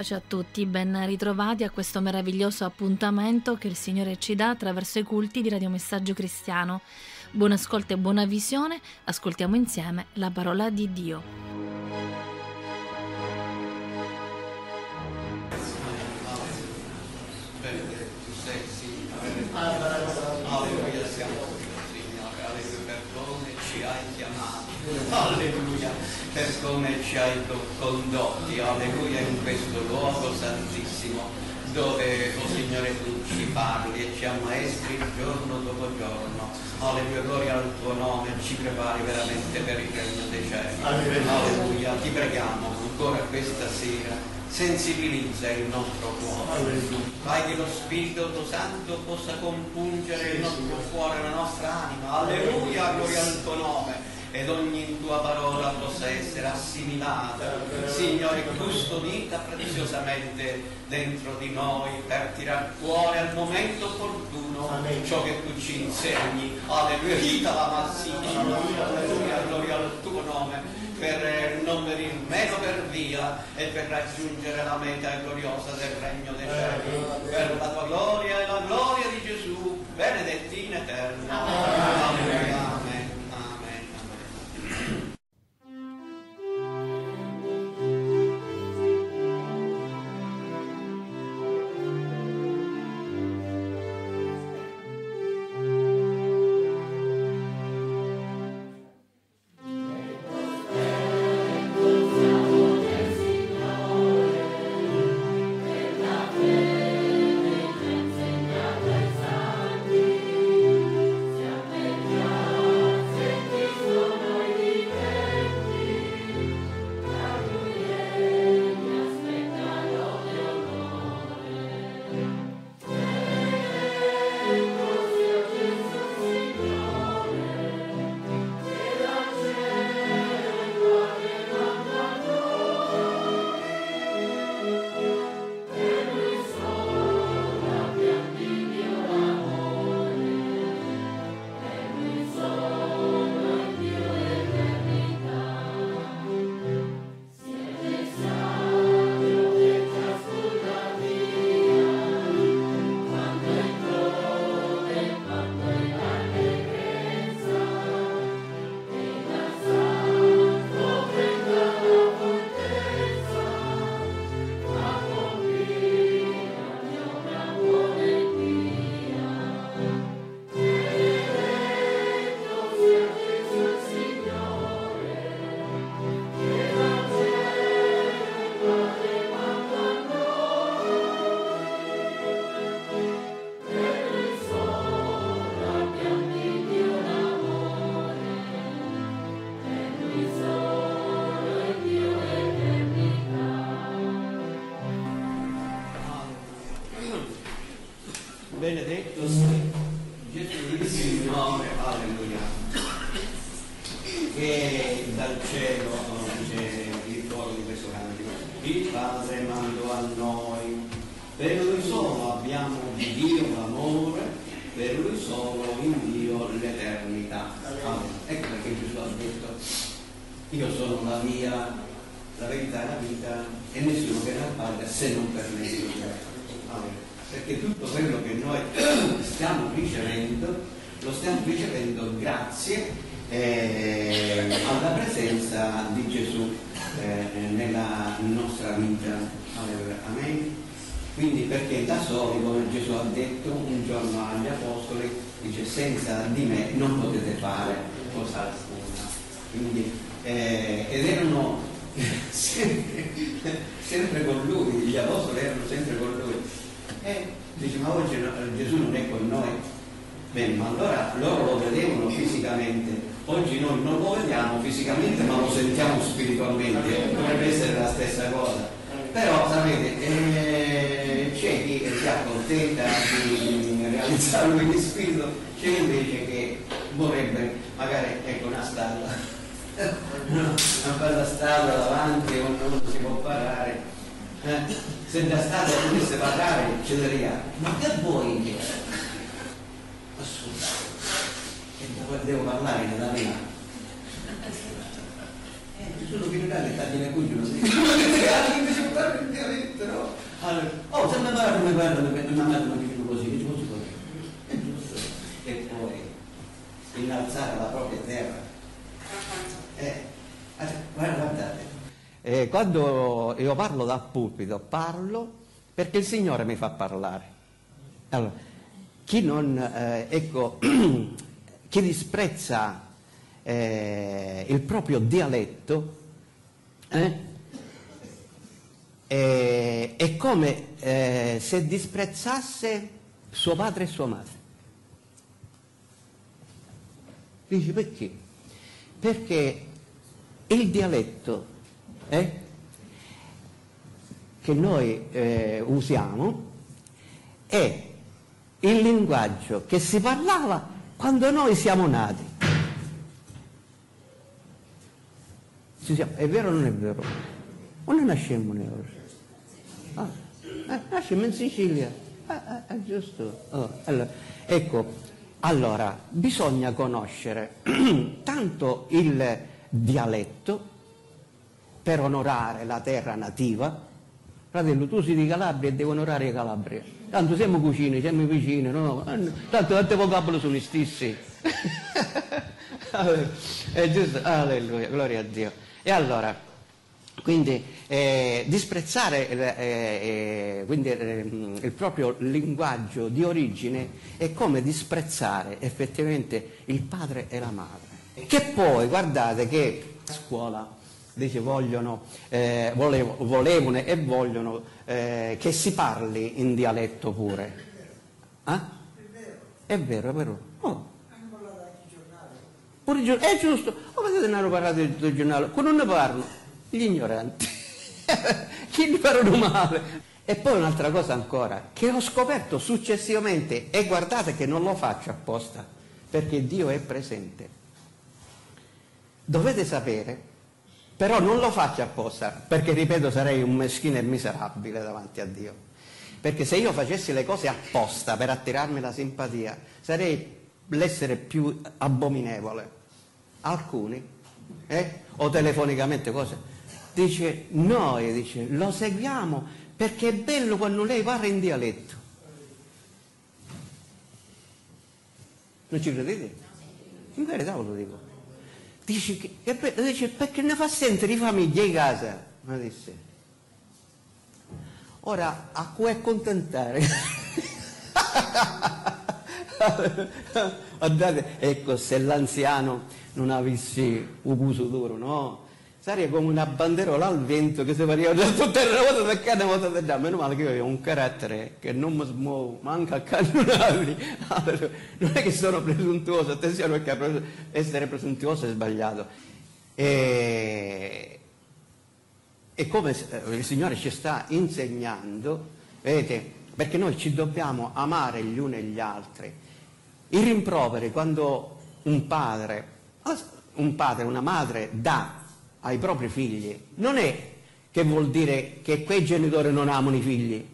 Pace a tutti, ben ritrovati a questo meraviglioso appuntamento che il Signore ci dà attraverso i culti di Radio Messaggio Cristiano. Buon ascolto e buona visione, ascoltiamo insieme la parola di Dio. Ci hai condotti, alleluia, in questo luogo santissimo, dove, oh Signore, tu ci parli e ci ammaestri giorno dopo giorno. Alleluia, gloria al tuo nome, ci prepari veramente per il regno dei cieli. Alleluia, ti preghiamo ancora questa sera sensibilizza il nostro cuore. Fai che lo Spirito tuo Santo possa compungere il nostro cuore, la nostra anima. Alleluia, gloria al tuo nome ed ogni tua parola possa essere assimilata, Signore, custodita preziosamente dentro di noi per tirar fuori al momento opportuno ciò che tu ci insegni. Alleluia, vita la massima, alleluia, gloria al tuo nome, per non venire meno per via e per raggiungere la meta gloriosa del regno dei cieli, per la tua gloria e la gloria di Gesù, benedetti in eterno. che si accontenta di realizzare un minispirito c'è invece che vorrebbe magari ecco una stalla una bella stalla davanti o non si può parlare. eh? se la stalla potesse parlare cederia ma che vuoi che Assolutamente. e devo parlare in italiano eh, solo che in Italia tagliano i cuglio non si dice ah, invece parlare in dialetto no? Allora, oh, se mi parla come una madre non dice così, dice così. È giusto. E poi innalzare la propria terra. Eh, guarda, guardate. Eh, quando io parlo dal pulpito, parlo perché il Signore mi fa parlare. Allora, chi non, eh, ecco, chi disprezza eh, il proprio dialetto eh, è come eh, se disprezzasse suo padre e sua madre. Dici perché? Perché il dialetto eh, che noi eh, usiamo è il linguaggio che si parlava quando noi siamo nati. È vero o non è vero? O noi nascemmo noi eh, nascemmo in Sicilia. Ah, è giusto. Oh, allora, ecco, allora, bisogna conoscere tanto il dialetto per onorare la terra nativa. Fratello, tu sei di Calabria e devi onorare Calabria. Tanto siamo cucini, siamo vicini, no? Tanto tanti vocaboli sono gli stessi. È giusto? Alleluia, gloria a Dio. E allora, quindi eh, disprezzare eh, eh, quindi, eh, il proprio linguaggio di origine è come disprezzare effettivamente il padre e la madre. Che poi, guardate che a scuola dice vogliono, eh, volevo, volevano e vogliono eh, che si parli in dialetto pure. Eh? È vero, è vero. Oh. Pure, è giusto, oh, vedete non hanno parlato del, giornale, con non ne parlano, gli ignoranti, chi ne parlano male. E poi un'altra cosa ancora, che ho scoperto successivamente, e guardate che non lo faccio apposta, perché Dio è presente. Dovete sapere però non lo faccio apposta, perché ripeto sarei un meschino e miserabile davanti a Dio. Perché se io facessi le cose apposta per attirarmi la simpatia, sarei l'essere più abominevole. Alcuni, eh? o telefonicamente cose, dice noi dice, lo seguiamo perché è bello quando lei parla in dialetto. Non ci credete? In verità ve lo dico. Dice, che, dice perché ne fa sentire i famiglie in casa? Ma disse. Ora, a cui accontentare? Guardate, ecco, se l'anziano non avesse un cuso duro, no? Sarebbe come una banderola al vento che si faceva da tutta la volta da una volta da là. Meno male che io ho un carattere che non mi smuovo, manca a cannonarli. non è che sono presuntuoso, attenzione perché essere presuntuoso è sbagliato. E, e come eh, il Signore ci sta insegnando, vedete, perché noi ci dobbiamo amare gli uni e gli altri. I rimproveri quando un padre, un padre, una madre dà ai propri figli. Non è che vuol dire che quei genitori non amano i figli,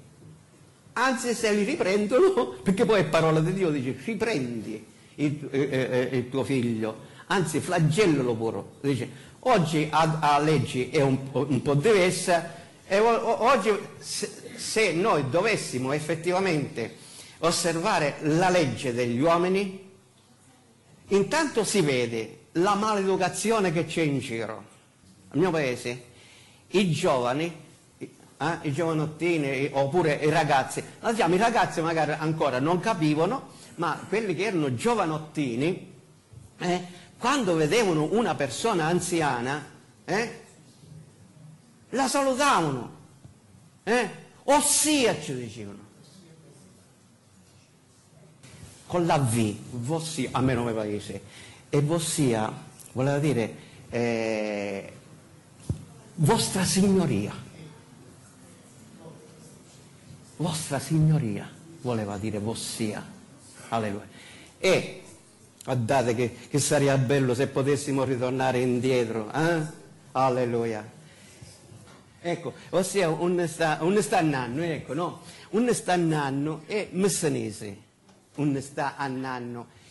anzi se li riprendono, perché poi è parola di Dio, dice riprendi il, eh, eh, eh il tuo figlio, anzi flagellalo pure, dice oggi a, a leggi è un, un, po' diversa e oggi se, se noi dovessimo effettivamente osservare la legge degli uomini, intanto si vede la maleducazione che c'è in giro al mio paese, i giovani, eh, i giovanottini oppure i ragazzi, diciamo, i ragazzi magari ancora non capivano, ma quelli che erano giovanottini, eh, quando vedevano una persona anziana, eh, la salutavano, eh, ossia ci dicevano. Con la V, vossia, a me nome paese, e vossia voleva dire eh, vostra signoria. Vostra signoria voleva dire vossia. Alleluia. E guardate che, che sarebbe bello se potessimo ritornare indietro. Eh? Alleluia. Ecco, ossia un, sta, un stannanno, ecco, no? Un stannanno è messanese, un sta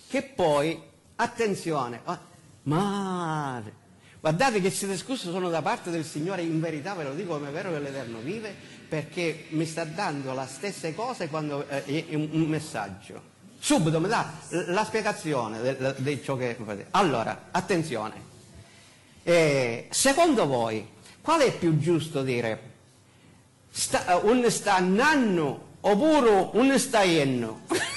che poi, attenzione, oh, madre, Guardate che se discusso sono da parte del Signore, in verità ve lo dico come è vero che l'Eterno vive, perché mi sta dando le stesse cose quando eh, è un, messaggio. Subito mi dà la spiegazione di ciò che fate. Allora, attenzione. Eh, secondo voi, qual è più giusto dire? Sta, un sta nanno oppure un sta yenno?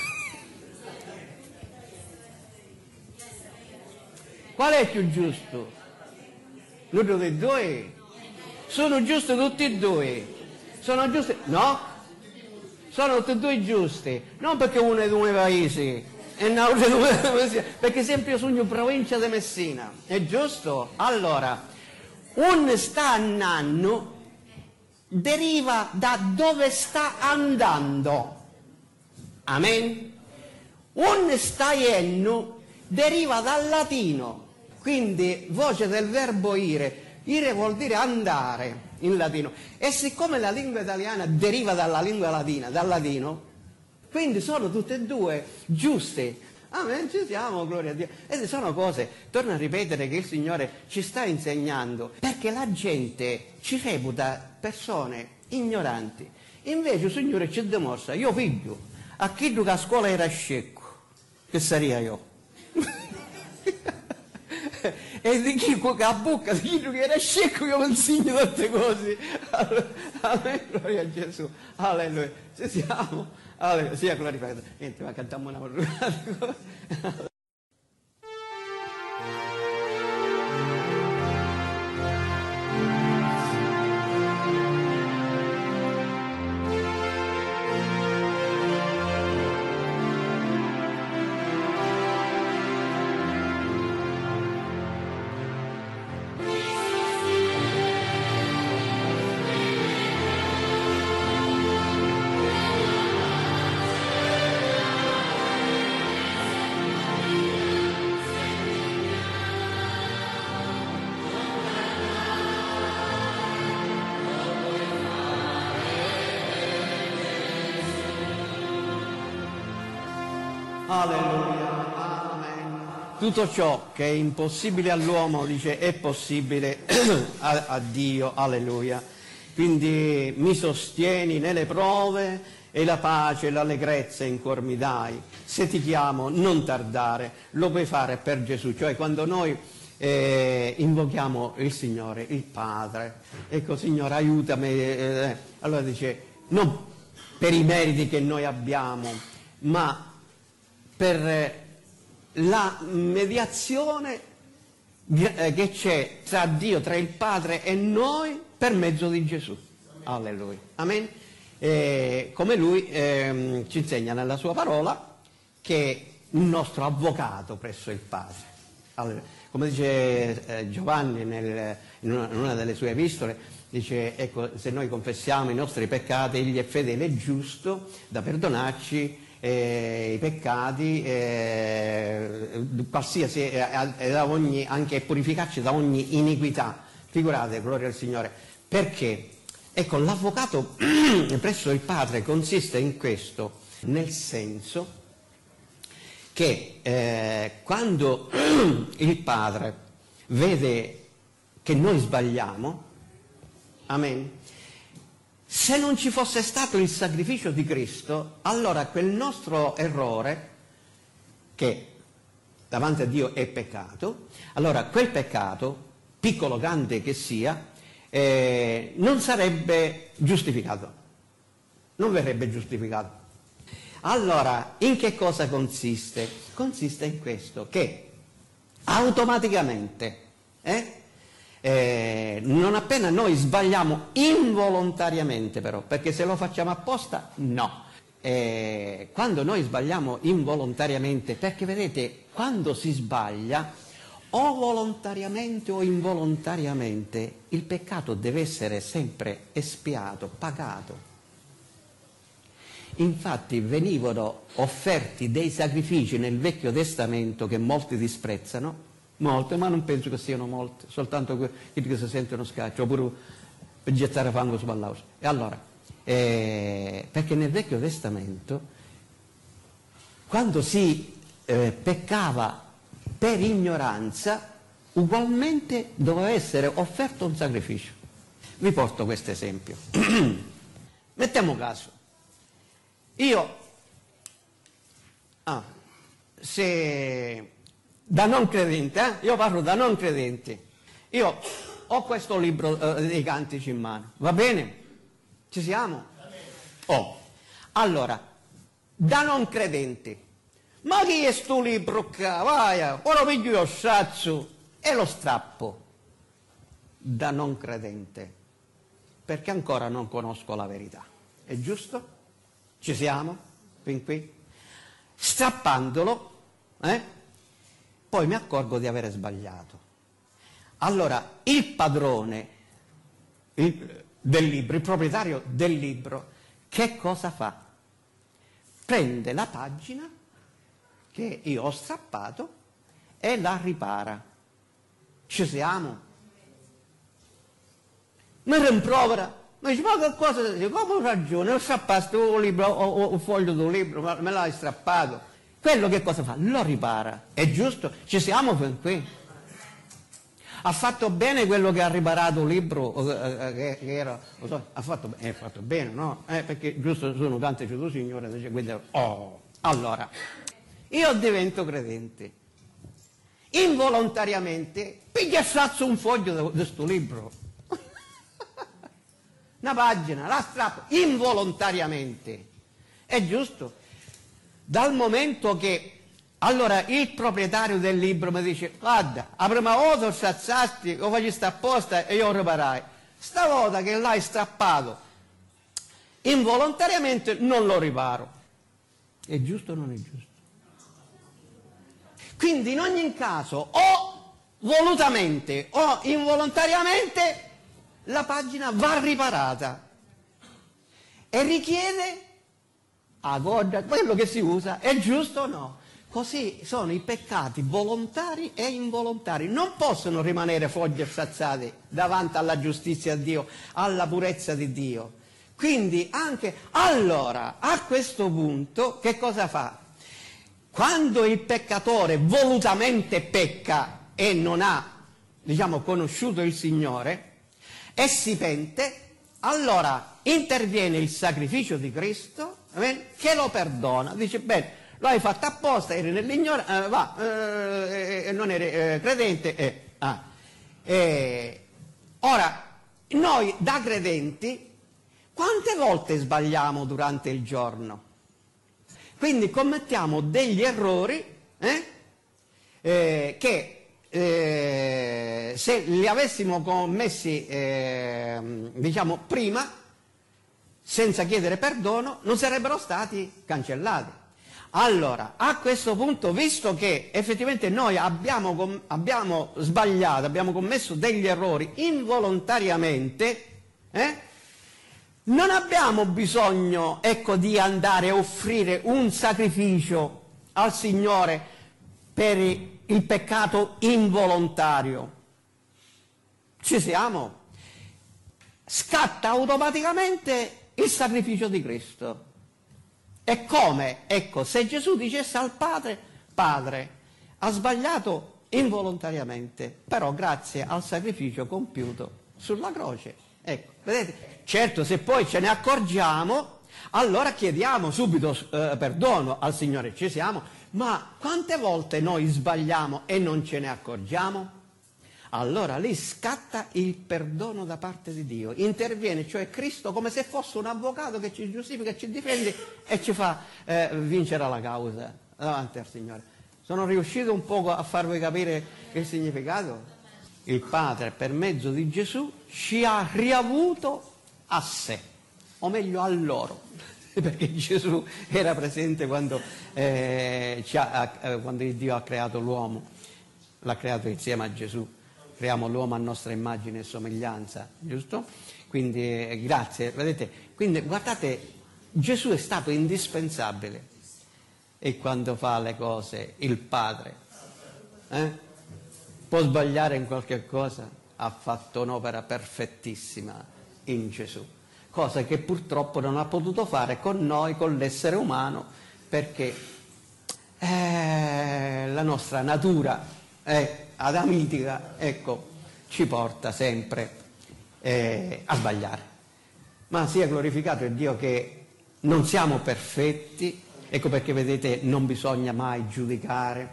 Qual è più giusto? L'uno dei due? Sono giusti tutti e due? Sono giusti? No? Sono tutti e due giusti. Non perché uno è di un paese e un paese, perché sempre io sono in provincia di Messina. È giusto? Allora, un sta andando deriva da dove sta andando. Amen? Un sta yenno deriva dal latino quindi voce del verbo ire. Ire vuol dire andare in latino. E siccome la lingua italiana deriva dalla lingua latina, dal latino, quindi sono tutte e due giuste. Amen, ci siamo, gloria a Dio. E sono cose, torno a ripetere che il Signore ci sta insegnando, perché la gente ci reputa persone ignoranti. Invece il Signore ci dimostra, io figlio, a chi a scuola era scecco, che saria io? e di chi a bocca di chi che era scecco io consiglio tante cose. Alleluia a Gesù. Alleluia. Ci siamo alleluia sia glorificato. Niente ma cantiamo una parola Tutto ciò che è impossibile all'uomo, dice, è possibile a, a Dio, alleluia. Quindi mi sostieni nelle prove e la pace e l'allegrezza in cuor mi dai. Se ti chiamo, non tardare, lo puoi fare per Gesù. Cioè quando noi eh, invochiamo il Signore, il Padre, ecco Signore aiutami, eh, allora dice, non per i meriti che noi abbiamo, ma per la mediazione eh, che c'è tra Dio, tra il Padre e noi per mezzo di Gesù. Alleluia. Amen. E come lui eh, ci insegna nella sua parola che è un nostro avvocato presso il Padre. Alleluia. Come dice eh, Giovanni nel, in, una, in, una, delle sue epistole, dice ecco se noi confessiamo i nostri peccati egli è fedele e giusto da perdonarci eh, i peccati, eh, qualsiasi, eh, ogni, anche purificarci da ogni iniquità. Figurate, gloria al Signore. Perché? Ecco, l'avvocato presso il Padre consiste in questo, nel senso che eh, quando il Padre vede che noi sbagliamo, amen, se non ci fosse stato il sacrificio di Cristo, allora quel nostro errore, che davanti a Dio è peccato, allora quel peccato, piccolo grande che sia, eh, non sarebbe giustificato, non verrebbe giustificato. Allora, in che cosa consiste? Consiste in questo, che automaticamente, eh, eh, non appena noi sbagliamo involontariamente però, perché se lo facciamo apposta, no. Eh, quando noi sbagliamo involontariamente, perché vedete, quando si sbaglia, o volontariamente o involontariamente, il peccato deve essere sempre espiato, pagato. Infatti venivano offerti dei sacrifici nel Vecchio Testamento che molti disprezzano, Molte, ma non penso che siano molte, soltanto quelli che si sentono scaccio, oppure per gettare fango su Pallaus. E allora, eh, perché nel Vecchio Testamento, quando si eh, peccava per ignoranza, ugualmente doveva essere offerto un sacrificio. Vi porto questo esempio. Mettiamo caso, io, ah, se da non credente, eh? io parlo da non credenti, io ho questo libro eh, dei cantici in mano, va bene? Ci siamo? Oh. Allora, da non credenti, ma chi è sto libro qua? Vai, ora piglio io sazzo e lo strappo da non credente, perché ancora non conosco la verità. È giusto? Ci siamo? Fin qui? Strappandolo, eh? Poi mi accorgo di avere sbagliato. Allora, il padrone del libro, il proprietario del libro, che cosa fa? Prende la pagina che io ho strappato e la ripara. Ci siamo? Mi rimprovera. Mi dice, ma che cosa dice? Come ho ragione? Ho strappato un libro, o un foglio di un libro, ma me l'hai strappato. Quello che cosa fa? Lo ripara. È giusto? Ci siamo fin qui. Ha fatto bene quello che ha riparato un libro eh, che, che era, so, ha fatto, eh, fatto, bene, no? Eh, perché giusto sono tante ceduto signore, dice, quindi, oh, allora, io divento credente. Involontariamente piglia sazzo un foglio di questo libro. Una pagina, la strappo, involontariamente. È giusto? Dal momento che allora il proprietario del libro mi dice, guarda, la prima volta ho sazzasti, lo stare apposta e io lo riparai. Stavolta che l'hai strappato, involontariamente non lo riparo. È giusto o non è giusto? Quindi in ogni caso, o volutamente o involontariamente, la pagina va riparata e richiede a quello che si usa, è giusto o no? Così sono i peccati volontari e involontari. Non possono rimanere foglie sazzate davanti alla giustizia di Dio, alla purezza di Dio. Quindi anche allora, a questo punto, che cosa fa? Quando il peccatore volutamente pecca e non ha, diciamo, conosciuto il Signore e si pente, allora interviene il sacrificio di Cristo che lo perdona. Dice, bene, lo hai fatto apposta, eri nell'ignoranza, eh, va, eh, eh, non eri eh, credente. Eh, ah. ora, noi da credenti, quante volte sbagliamo durante il giorno? Quindi commettiamo degli errori eh, eh, che eh, se li avessimo commessi diciamo prima, senza chiedere perdono, non sarebbero stati cancellati. Allora, a questo punto, visto che effettivamente noi abbiamo, abbiamo sbagliato, abbiamo commesso degli errori involontariamente, eh, non abbiamo bisogno ecco, di andare a offrire un sacrificio al Signore per il peccato involontario. Ci siamo? Scatta automaticamente il sacrificio di Cristo. E come? Ecco, se Gesù dicesse al Padre, Padre, ha sbagliato involontariamente, però grazie al sacrificio compiuto sulla croce. Ecco, vedete? Certo, se poi ce ne accorgiamo, allora chiediamo subito eh, perdono al Signore, ci siamo, ma quante volte noi sbagliamo e non ce ne accorgiamo? Allora lì scatta il perdono da parte di Dio, interviene, cioè Cristo come se fosse un avvocato che ci giustifica, ci difende e ci fa eh, vincere la causa davanti al Signore. Sono riuscito un poco a farvi capire il significato? Il Padre per mezzo di Gesù ci ha riavuto a sé, o meglio a loro, perché Gesù era presente quando, eh, ha, quando Dio ha creato l'uomo, l'ha creato insieme a Gesù, creiamo l'uomo a nostra immagine e somiglianza, giusto? Quindi eh, grazie, vedete, quindi guardate, Gesù è stato indispensabile. E quando fa le cose il Padre eh, può sbagliare in qualche cosa, ha fatto un'opera perfettissima in Gesù, cosa che purtroppo non ha potuto fare con noi, con l'essere umano, perché eh, la nostra natura eh, adamitica, ecco, ci porta sempre eh, a sbagliare. Ma sia glorificato il Dio che non siamo perfetti, ecco perché vedete non bisogna mai giudicare,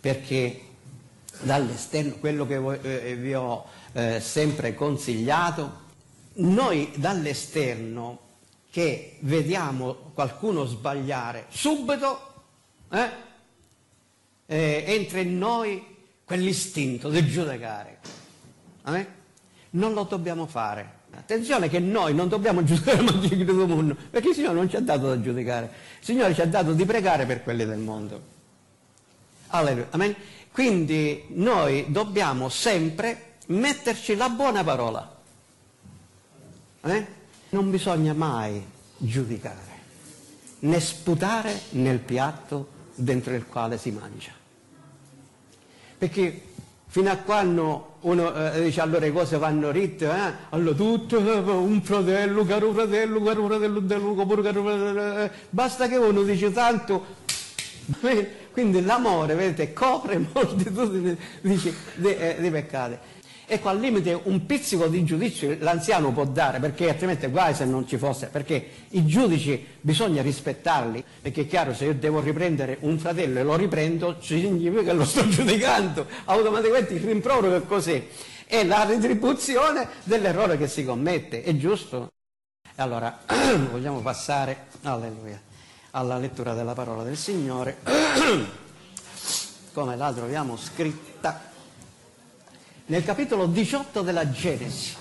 perché dall'esterno, quello che eh, vi ho eh, sempre consigliato, noi dall'esterno che vediamo qualcuno sbagliare, subito eh, eh, entra in noi quell'istinto di giudicare. Eh? Non lo dobbiamo fare. Attenzione che noi non dobbiamo giudicare il del mondo, perché il Signore non ci ha dato da giudicare, il Signore ci ha dato di pregare per quelli del mondo. Alleluia. Amen. Quindi noi dobbiamo sempre metterci la buona parola. Eh? Non bisogna mai giudicare, né sputare nel piatto dentro il quale si mangia. Perché fino a quando uno eh, dice allora le cose vanno ritte, eh? allora tutto, eh, un fratello, caro fratello, caro fratello, caro fratello, eh, basta che uno dice tanto, quindi l'amore, vedete, copre moltitudini di, di, eh, peccati. Ecco, al limite un pizzico di giudizio l'anziano può dare, perché altrimenti guai se non ci fosse, perché i giudici bisogna rispettarli, perché è chiaro se io devo riprendere un fratello e lo riprendo, significa che lo sto giudicando, automaticamente il rimprovero che cos'è? È la retribuzione dell'errore che si commette, è giusto? Allora, vogliamo passare, alleluia, alla lettura della parola del Signore, come la troviamo scritta nel capitolo 18 della Genesi,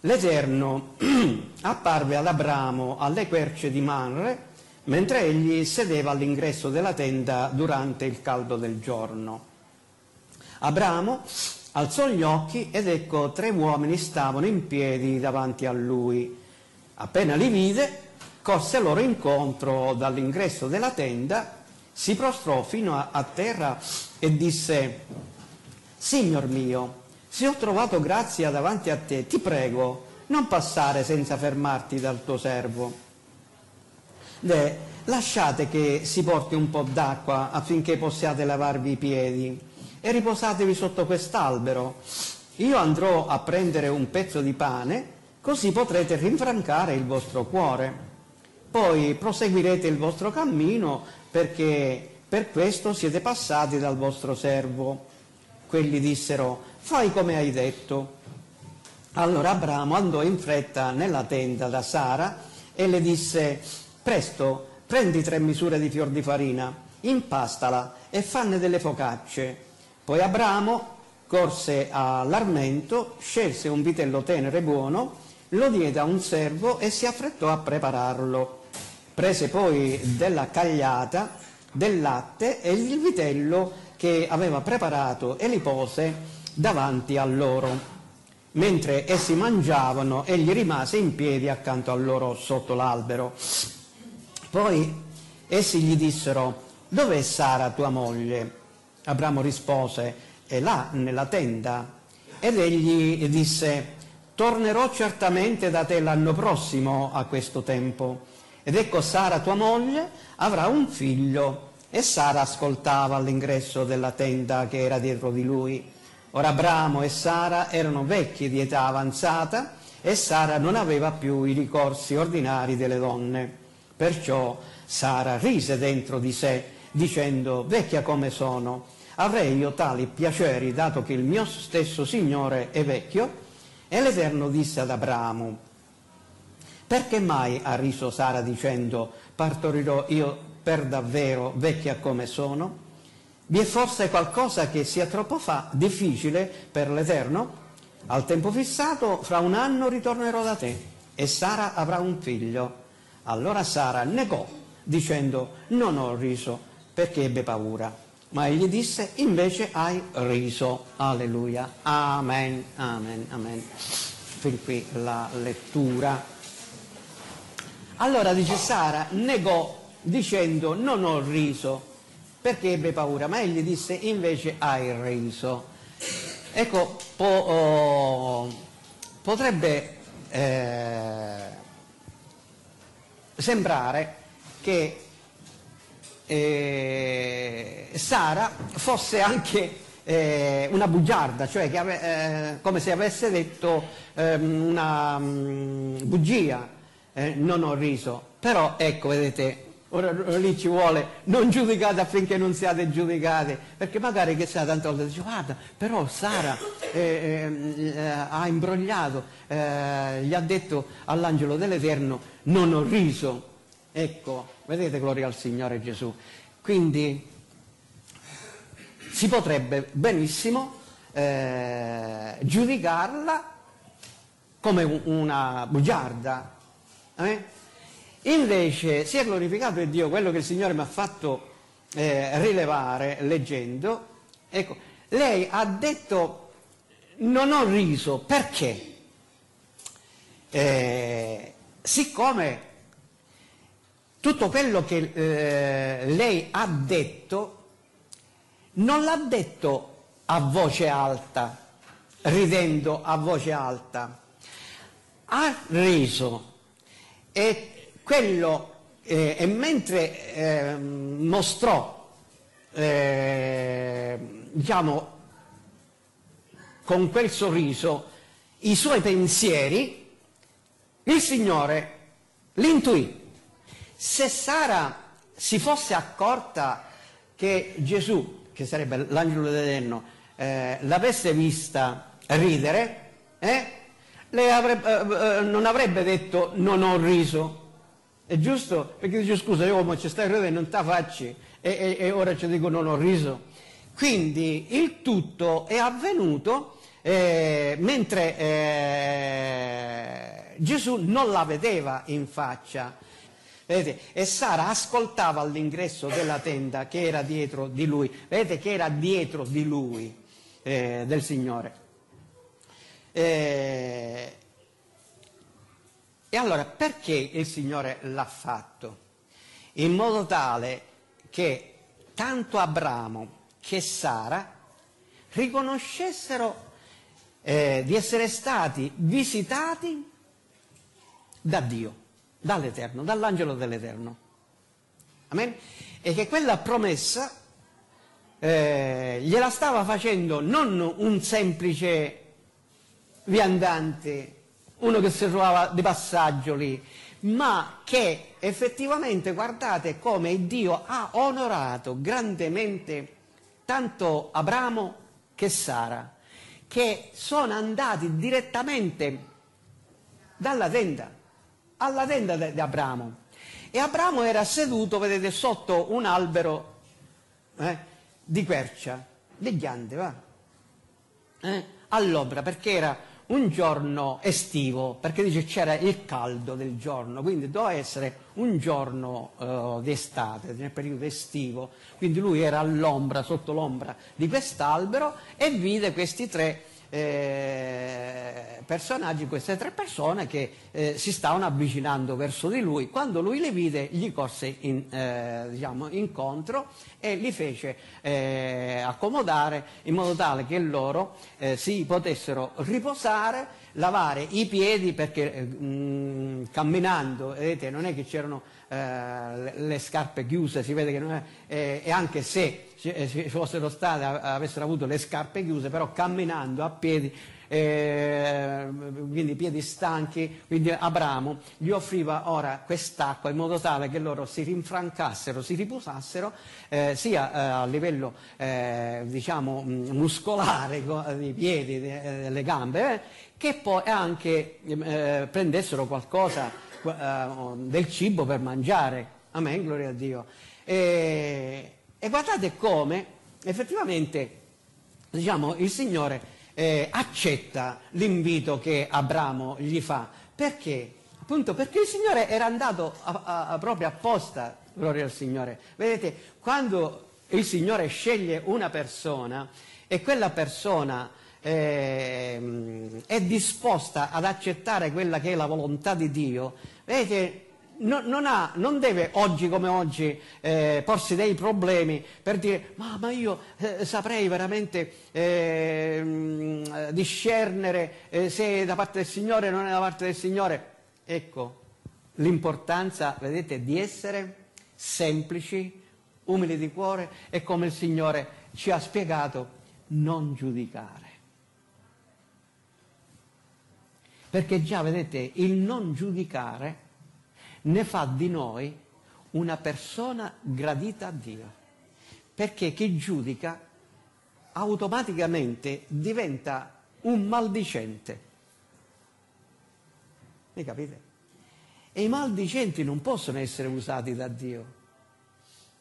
l'Eterno apparve ad Abramo alle querce di Manre mentre egli sedeva all'ingresso della tenda durante il caldo del giorno. Abramo alzò gli occhi ed ecco tre uomini stavano in piedi davanti a lui. Appena li vide, corse loro incontro dall'ingresso della tenda, si prostrò fino a, a terra e disse, Signor mio, se ho trovato grazia davanti a te, ti prego, non passare senza fermarti dal tuo servo. Beh, lasciate che si porti un po' d'acqua affinché possiate lavarvi i piedi e riposatevi sotto quest'albero. Io andrò a prendere un pezzo di pane, così potrete rinfrancare il vostro cuore. Poi proseguirete il vostro cammino perché per questo siete passati dal vostro servo. Quelli dissero, fai come hai detto. Allora Abramo andò in fretta nella tenda da Sara e le disse, presto, prendi tre misure di fior di farina, impastala e fanne delle focacce. Poi Abramo corse all'armento, scelse un vitello tenero e buono, lo diede a un servo e si affrettò a prepararlo. Prese poi della cagliata, del latte e il vitello che aveva preparato e li pose davanti a loro. Mentre essi mangiavano, egli rimase in piedi accanto a loro sotto l'albero. Poi essi gli dissero, dov'è Sara tua moglie? Abramo rispose, è là nella tenda. Ed egli disse, tornerò certamente da te l'anno prossimo a questo tempo. Ed ecco Sara tua moglie avrà un figlio. E Sara ascoltava all'ingresso della tenda che era dietro di lui. Ora Abramo e Sara erano vecchi di età avanzata e Sara non aveva più i ricorsi ordinari delle donne. Perciò Sara rise dentro di sé, dicendo, vecchia come sono, avrei io tali piaceri dato che il mio stesso Signore è vecchio? E l'Eterno disse ad Abramo, perché mai ha riso Sara dicendo, partorirò io per davvero vecchia come sono? Vi è forse qualcosa che sia troppo fa, difficile per l'Eterno? Al tempo fissato, fra un anno ritornerò da te e Sara avrà un figlio. Allora Sara negò, dicendo, non ho riso, perché ebbe paura. Ma egli disse, invece hai riso. Alleluia. Amen, amen, amen. Fin qui la lettura. Allora dice Sara, negò, dicendo, non ho riso perché ebbe paura, ma egli disse invece hai riso. Ecco, po, oh, potrebbe eh, sembrare che eh, Sara fosse anche eh, una bugiarda, cioè ave, eh, come se avesse detto ehm, una um, bugia, eh, non ho riso. Però ecco, vedete, ora, lì ci vuole, non giudicate affinché non siate giudicati, perché magari che sa tante volte dice guarda, però Sara eh, eh, ha imbrogliato, eh, gli ha detto all'angelo dell'Eterno non ho riso. Ecco, vedete, gloria al Signore Gesù. Quindi si potrebbe benissimo eh, giudicarla come una bugiarda. Invece si è glorificato in Dio quello che il Signore mi ha fatto eh, rilevare leggendo. Ecco, lei ha detto non ho riso perché? Eh, siccome tutto quello che eh, lei ha detto non l'ha detto a voce alta, ridendo a voce alta, ha riso e quello, eh, e mentre eh, mostrò, eh, diciamo, con quel sorriso i suoi pensieri, il Signore l'intuì. Se Sara si fosse accorta che Gesù che sarebbe l'angelo dell'Eterno, eh, l'avesse vista ridere, eh, avrebbe, eh, eh, non avrebbe detto non ho riso. È giusto? Perché dice scusa, io come ci stai ridendo, non te facci, e, e, e, ora ci dico non ho riso. Quindi il tutto è avvenuto eh, mentre eh, Gesù non la vedeva in faccia Vedete? E Sara ascoltava all'ingresso della tenda che era dietro di lui. Vedete che era dietro di lui, eh, del Signore. Eh, e allora perché il Signore l'ha fatto? In modo tale che tanto Abramo che Sara riconoscessero eh, di essere stati visitati da Dio dall'Eterno, dall'angelo dell'Eterno. Amen? E che quella promessa eh, gliela stava facendo non un semplice viandante, uno che si trovava di passaggio lì, ma che effettivamente guardate come Dio ha onorato grandemente tanto Abramo che Sara, che sono andati direttamente dalla tenda alla tenda di Abramo. E Abramo era seduto, vedete, sotto un albero eh, di quercia, di ghiande, va? Eh, all'ombra, perché era un giorno estivo, perché dice c'era il caldo del giorno, quindi doveva essere un giorno uh, d'estate, nel periodo estivo, quindi lui era all'ombra, sotto l'ombra di quest'albero e vide questi tre eh, personaggi, queste tre persone che eh, si stavano avvicinando verso di lui. Quando lui le vide gli corse in, eh, diciamo, incontro e li fece eh, accomodare in modo tale che loro eh, si potessero riposare, lavare i piedi perché mh, camminando, vedete, non è che c'erano le, le, scarpe chiuse, si vede che non è, e anche se fossero state, avessero avuto le scarpe chiuse, però camminando a piedi, eh, quindi piedi stanchi, quindi Abramo gli offriva ora quest'acqua in modo tale che loro si rinfrancassero, si riposassero, eh, sia eh, a livello eh, diciamo muscolare, dei piedi, delle gambe, eh, che poi anche eh, prendessero qualcosa del cibo per mangiare. Amen, gloria a Dio. E, e guardate come effettivamente diciamo, il Signore eh, accetta l'invito che Abramo gli fa. Perché? Appunto perché il Signore era andato a, a, a proprio apposta, gloria al Signore. Vedete, quando il Signore sceglie una persona e quella persona eh, è disposta ad accettare quella che è la volontà di Dio, vedete, non, non, ha, non, deve oggi come oggi eh, porsi dei problemi per dire ma, ma io eh, saprei veramente eh, discernere eh, se è da parte del Signore o non è da parte del Signore. Ecco l'importanza, vedete, di essere semplici, umili di cuore e come il Signore ci ha spiegato non giudicare. Perché già vedete, il non giudicare ne fa di noi una persona gradita a Dio. Perché chi giudica automaticamente diventa un maldicente. Mi capite? E i maldicenti non possono essere usati da Dio.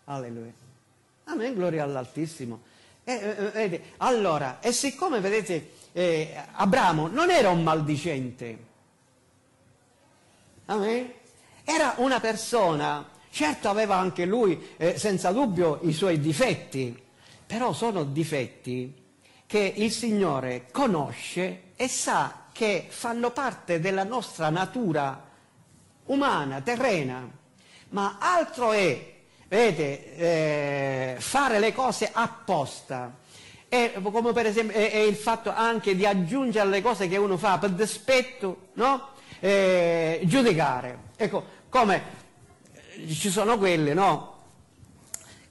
Alleluia. Amen, gloria all'Altissimo. Eh, eh, eh, allora, e siccome vedete, eh, Abramo non era un maldicente, Amen? Era una persona, certo aveva anche lui eh, senza dubbio i suoi difetti, però sono difetti che il Signore conosce e sa che fanno parte della nostra natura umana, terrena, ma altro è, vedete, eh, fare le cose apposta. È, come per esempio è, è, il fatto anche di aggiungere alle cose che uno fa per dispetto, no? Eh, giudicare. Ecco, come ci sono quelle, no?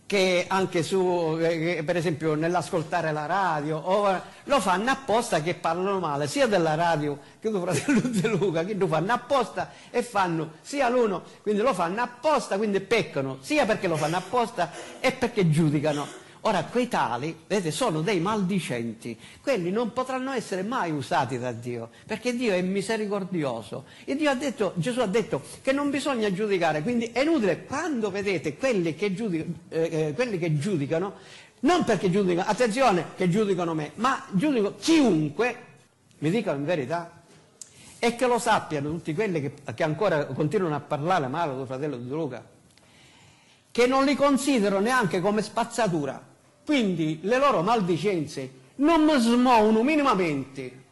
che anche su, eh, per esempio nell'ascoltare la radio, o, lo fanno apposta che parlano male sia della radio che del fratello di Luca, che lo fanno apposta e fanno sia l'uno, quindi lo fanno apposta, quindi peccano, sia perché lo fanno apposta e perché giudicano. Ora, quei tali, vedete, sono dei maldicenti. Quelli non potranno essere mai usati da Dio, perché Dio è misericordioso. E Dio ha detto, Gesù ha detto che non bisogna giudicare, quindi è inutile quando vedete quelli che, giudicano, eh, eh, quelli che giudicano, non perché giudicano, attenzione che giudicano me, ma giudicano chiunque, mi dicono in verità, e che lo sappiano tutti quelli che, che ancora continuano a parlare male del fratello di Luca, che non li considero neanche come spazzatura, quindi le loro maldicenze non mi smuovono minimamente.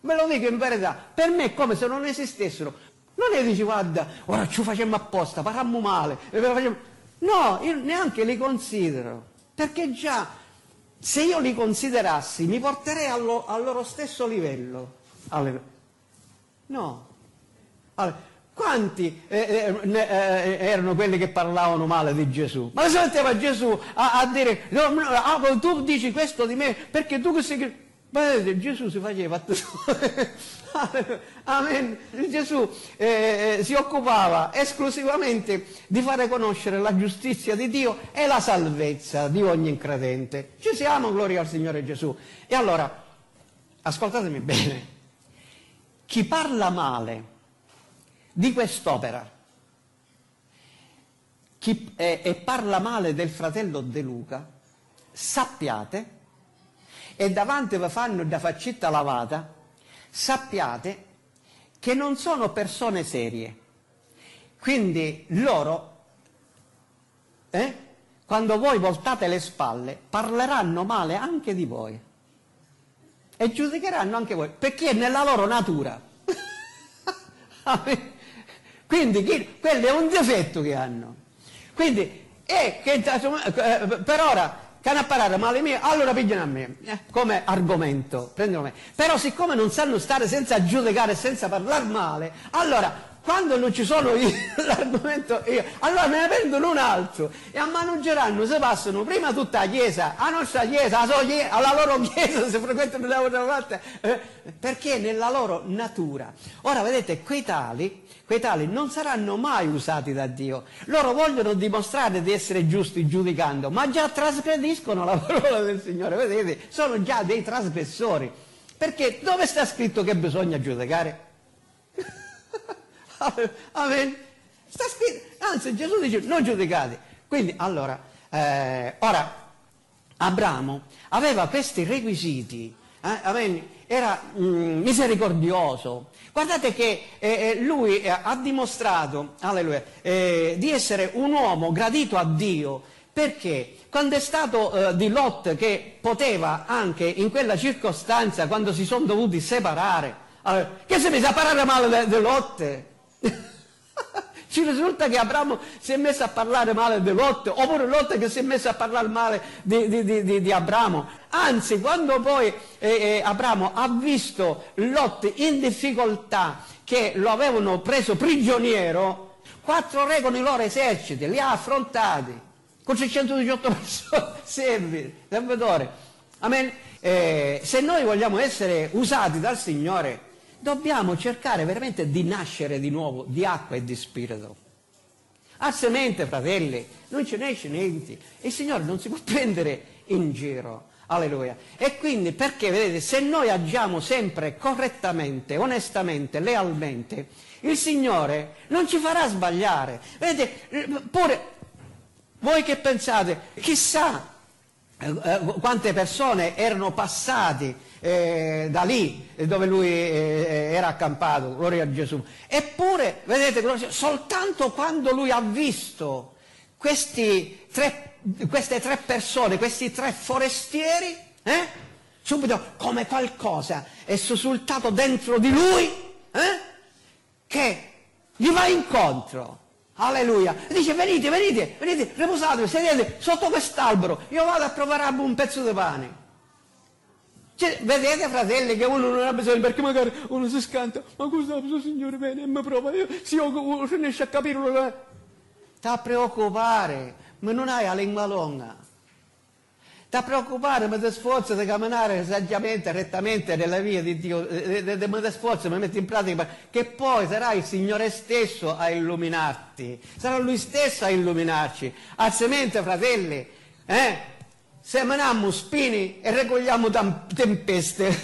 Ve lo dico in verità, per me è come se non esistessero. Non è dici guarda, ora ci facciamo apposta, farammo male. No, io neanche li considero, perché già se io li considerassi mi porterei al, loro stesso livello. No. Allora, quanti eh, eh, eh, erano quelli che parlavano male di Gesù? Ma si metteva Gesù a, a dire, no, no, ah, tu dici questo di me perché tu che sei... Vedete, Gesù si faceva Amen. Gesù eh, eh, si occupava esclusivamente di fare conoscere la giustizia di Dio e la salvezza di ogni credente. Ci siamo, gloria al Signore Gesù. E allora, ascoltatemi bene, chi parla male di quest'opera chi, eh, e parla male del fratello De Luca, sappiate, e davanti vi fanno da faccetta lavata, sappiate che non sono persone serie. Quindi loro, eh, quando voi voltate le spalle, parleranno male anche di voi e giudicheranno anche voi, perché è nella loro natura. Quindi chi, quello è un difetto che hanno. Quindi, è che eh, per ora che hanno a parlare male mio, allora pigliano a me, eh, come argomento, prendono me. Però siccome non sanno stare senza giudicare, senza parlare male, allora quando non ci sono io, l'argomento io, allora me ne prendono un altro e ammanuggeranno, se passano prima tutta la chiesa, la nostra chiesa, la, chiesa, alla loro chiesa, se frequentano da una parte, eh, perché nella loro natura. Ora vedete, quei tali quei tali non saranno mai usati da Dio. Loro vogliono dimostrare di essere giusti giudicando, ma già trasgrediscono la parola del Signore, vedete? Sono già dei trasgressori. Perché dove sta scritto che bisogna giudicare? Amen. Sta scritto, anzi Gesù dice non giudicate. Quindi allora, eh, ora, Abramo aveva questi requisiti, eh, amen, era mm, misericordioso. Guardate che eh, eh lui eh, ha dimostrato eh, di essere un uomo gradito a Dio perché quando è stato eh, di Lot che poteva anche in quella circostanza, quando si sono dovuti separare, allora, che si mise a parlare male di Lot? Ci risulta che Abramo si è messo a parlare male di Lot, oppure Lot che si è messo a parlare male di, di, di, di Abramo. Anzi, quando poi eh, eh, Abramo ha visto Lot in difficoltà, che lo avevano preso prigioniero, quattro re con i loro eserciti, li ha affrontati, con 618 persone, servi, servitori. Amen. eh, se noi vogliamo essere usati dal Signore, dobbiamo cercare veramente di nascere di nuovo di acqua e di spirito. A semente, fratelli, non ce esce niente. Il Signore non si può prendere in giro. Alleluia. E quindi perché, vedete, se noi agiamo sempre correttamente, onestamente, lealmente, il Signore non ci farà sbagliare. Vedete, pure voi che pensate, chissà quante persone erano passati eh, da lì dove lui eh, era accampato, gloria a Gesù. Eppure, vedete, soltanto quando lui ha visto tre, queste tre persone, questi tre forestieri, eh, subito come qualcosa è sussultato dentro di lui, eh, che gli va incontro. Alleluia. E dice venite, venite, venite, riposatevi, sedete sotto quest'albero, io vado a provare un pezzo di pane. Cioè, vedete fratelli che uno non ha bisogno perché magari uno si scanta, ma cosa questo signore viene e mi prova, io, se io finisce a capire, uno... sta preoccupare, ma non hai la lingua lunga. Ti preoccupare, ma ti sforzi di camminare saggiamente, rettamente nella via di Dio, ma ti sforzi, ma metti in pratica, che poi sarà il Signore stesso a illuminarti, sarà Lui stesso a illuminarci. A semente, fratelli, eh? seminiamo spini e raccogliamo tempeste,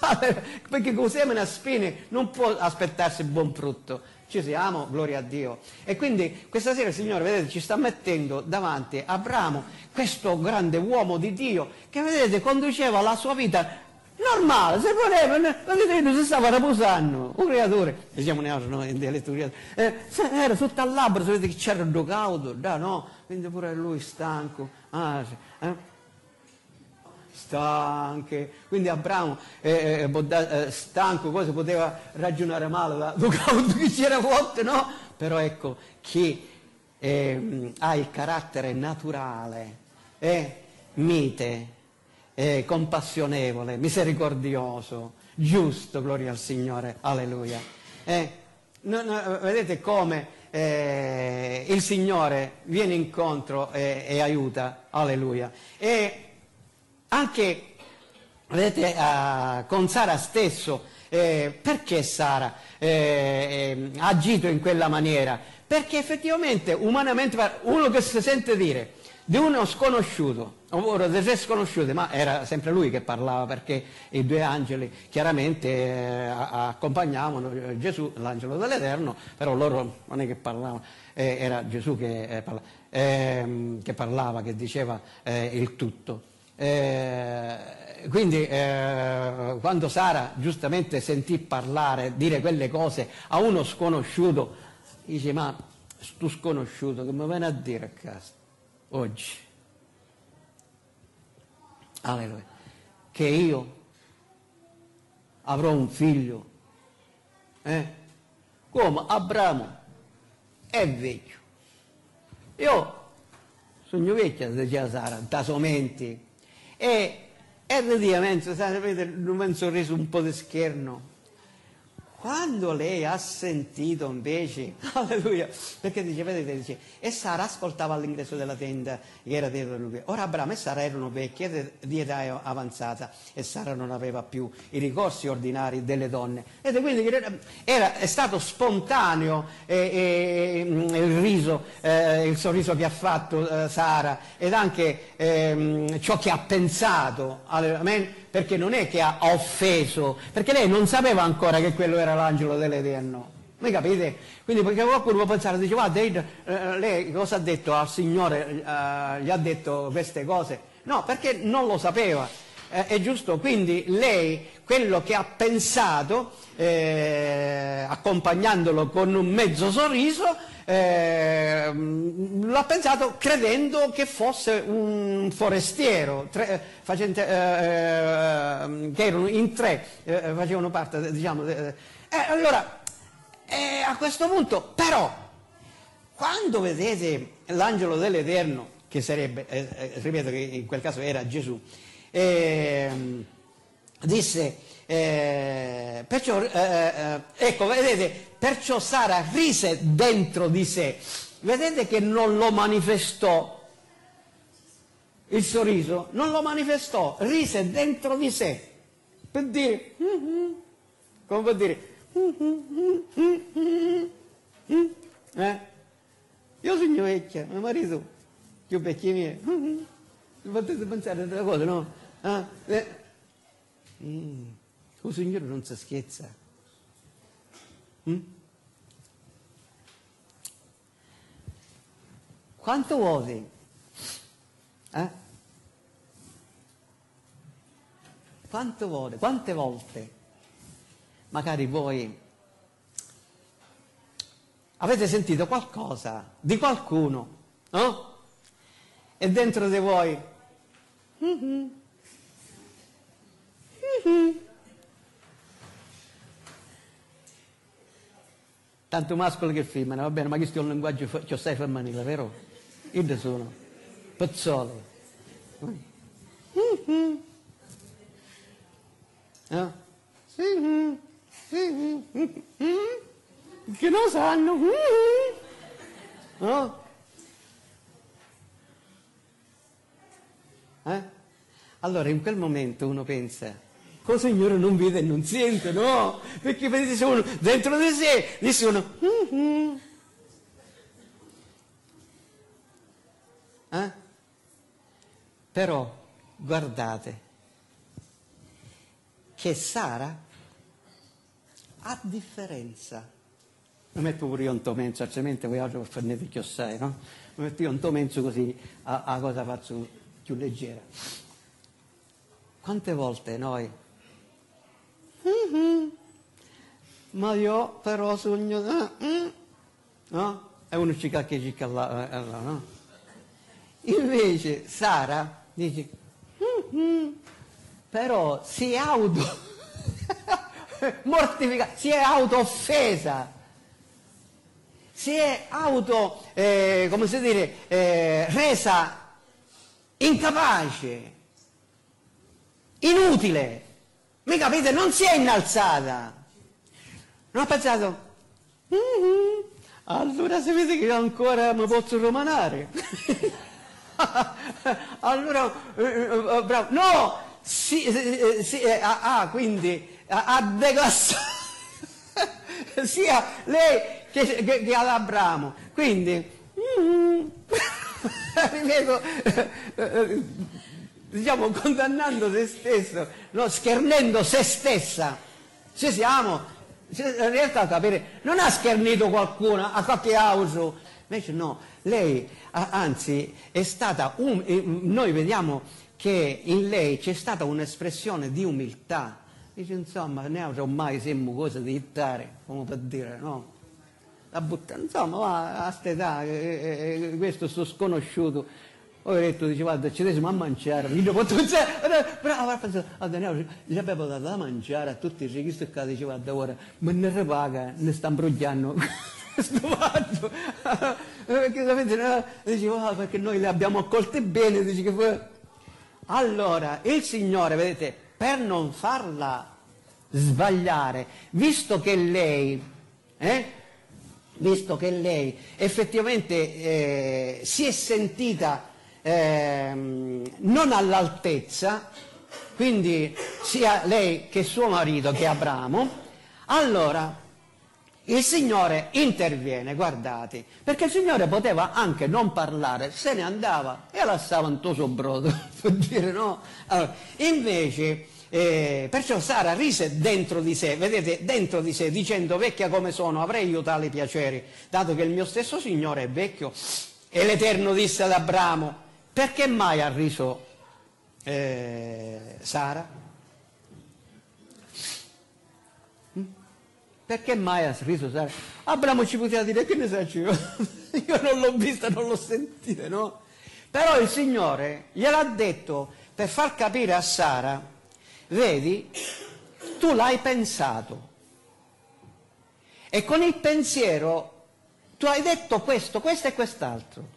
perché con semina spini non può aspettarsi buon frutto. Ci siamo, gloria a Dio. E quindi questa sera il Signore, vedete, ci sta mettendo davanti Abramo, questo grande uomo di Dio, che vedete conduceva la sua vita normale, se voleva, vedete, si stava riposando, un creatore, diciamo ne in dialetto eh, era sotto all'albero, vedete che c'era il caudo, da no, quindi pure lui stanco, ah, eh stanche. Quindi Abramo, eh, eh, eh, stanco, cosa poteva ragionare male che c'era forte, no? Però ecco, chi eh, ha il carattere naturale, è mite, è compassionevole, misericordioso, giusto, gloria al Signore, alleluia. Eh, no, no, vedete come eh, il Signore viene incontro e, e aiuta, alleluia. E anche, vedete, uh, con Sara stesso, eh, perché Sara eh, ha agito in quella maniera? Perché effettivamente, umanamente, uno che si sente dire di uno sconosciuto, ora di tre sconosciuti, ma era sempre lui che parlava perché i due angeli chiaramente eh, accompagnavano eh, Gesù, l'angelo dell'Eterno, però loro non è che parlavano, eh, era Gesù che, eh, parla, ehm, che, parlava, che diceva eh, il tutto. Eh, quindi eh, quando Sara giustamente sentì parlare, dire quelle cose a uno sconosciuto, dice ma tu sconosciuto che mi viene a dire a casa oggi? Alleluia. Che io avrò un figlio. Eh? Come Abramo è vecchio. Io sono vecchia, diceva Sara, da somenti e effettivamente, sapete, un sorriso un po' di scherno, quando lei ha sentito invece, alleluia, perché dice, vedete, dice, e Sara ascoltava all'ingresso della tenda che era dietro di lui. Ora Abramo e Sara erano vecchie di età avanzata e Sara non aveva più i ricorsi ordinari delle donne. Ed quindi era, è stato spontaneo eh, eh, il riso, eh, il sorriso che ha fatto eh, Sara ed anche ehm, ciò che ha pensato, amen, perché non è che ha offeso, perché lei non sapeva ancora che quello era l'angelo dell'Eterno. Mi capite? Quindi perché qualcuno può pensare, dice, guarda, eh, lei cosa ha detto al Signore, eh, gli ha detto queste cose? No, perché non lo sapeva. Eh, è giusto, quindi lei quello che ha pensato, eh, accompagnandolo con un mezzo sorriso, eh, l'ha pensato credendo che fosse un forestiero, tre, facente, eh, eh, che erano in tre, eh, facevano parte, diciamo, allora, a questo punto, però, quando vedete l'angelo dell'Eterno, che sarebbe, ripeto che in quel caso era Gesù, disse, eh, perciò, eh, eh, ecco, vedete, perciò Sara rise dentro di sé, vedete che non lo manifestò il sorriso, non lo manifestò, rise dentro di sé per dire, "Mhm", come può dire, eh? Io sono vecchia, mio marito più vecchio mio, mi potete pensare a delle cose, no? Ah, eh. Mm, il Signore non si scherza. Mm? Quanto vuole? Eh? Quanto vuole? Quante volte? Magari voi avete sentito qualcosa di qualcuno, no? E dentro di voi "Mhm. Mhm". Tanto mascolo che femmina, va bene, ma questo è un linguaggio che sai femminile, vero? Io ne sono pezzole. Eh? Che non sanno. No? Eh? Allora in quel momento uno pensa, col Signore non vede e non sente, no? Perché dice uno, dentro di sé, dice uno, "Mhm". Eh? Però guardate che Sara, a differenza, mi metto pure io un tomenzo, altrimenti voi oggi prendete che sai, no? Mi metto io un tomenzo così a, a cosa faccio più leggera. Quante volte noi "Mhm, ma io però sogno eh, mm", no? E uno ci cacchia ci calla, eh, là, no? Invece Sara dice "Mhm", però si è auto mortificata, si è auto offesa si è auto, eh, come si dire, eh, resa incapace, inutile. Mi capite? Non si è innalzata. Non ha pensato, "Mhm, allora si vede che ancora mi posso romanare. allora, eh, eh, bravo. No, sì, eh, sì, eh, ah, ah, quindi ha declassato sia lei che, che, che ad Abramo. Quindi, mm, ripeto, eh, eh, diciamo, condannando se stesso, no, schernendo se stessa. Ci siamo, in realtà capire, non ha schernito qualcuno, a qualche auso, invece no, lei anzi è stata, um- eh, noi vediamo che in lei c'è stata un'espressione di umiltà, dice insomma ne avrò mai sempre cose da ittare, come per dire, no? La buttare, insomma, va a st'età, eh, eh, questo sto sconosciuto. Ho detto, dice, guarda, ci siamo a mangiare, io posso pensare, bravo, guarda, ne gli avevo dato da mangiare a tutti i questo qua? Dice, guarda, ora, me ne ripaga, ne sta imbrogliando questo fatto. perché sapete, no? dice, "Ah, perché noi le abbiamo accolte bene, dice che poi... Allora, il Signore, vedete, per non farla sbagliare, visto che lei, eh, visto che lei effettivamente eh, si è sentita ehm, non all'altezza, quindi sia lei che suo marito che Abramo, allora il Signore interviene, guardate, perché il Signore poteva anche non parlare, se ne andava e lasciava un toso brodo, per dire no. Allora, invece, eh, perciò Sara rise dentro di sé, vedete, dentro di sé, dicendo vecchia come sono, avrei io tali piaceri, dato che il mio stesso Signore è vecchio. E l'Eterno disse ad Abramo, perché mai ha riso eh, Sara? Perché mai ha riso Sara? Abramo ci poteva dire che ne sa io? Io non l'ho vista, non l'ho sentita, no? Però il Signore gliel'ha detto per far capire a Sara, vedi, tu l'hai pensato. E con il pensiero tu hai detto questo, questo e quest'altro.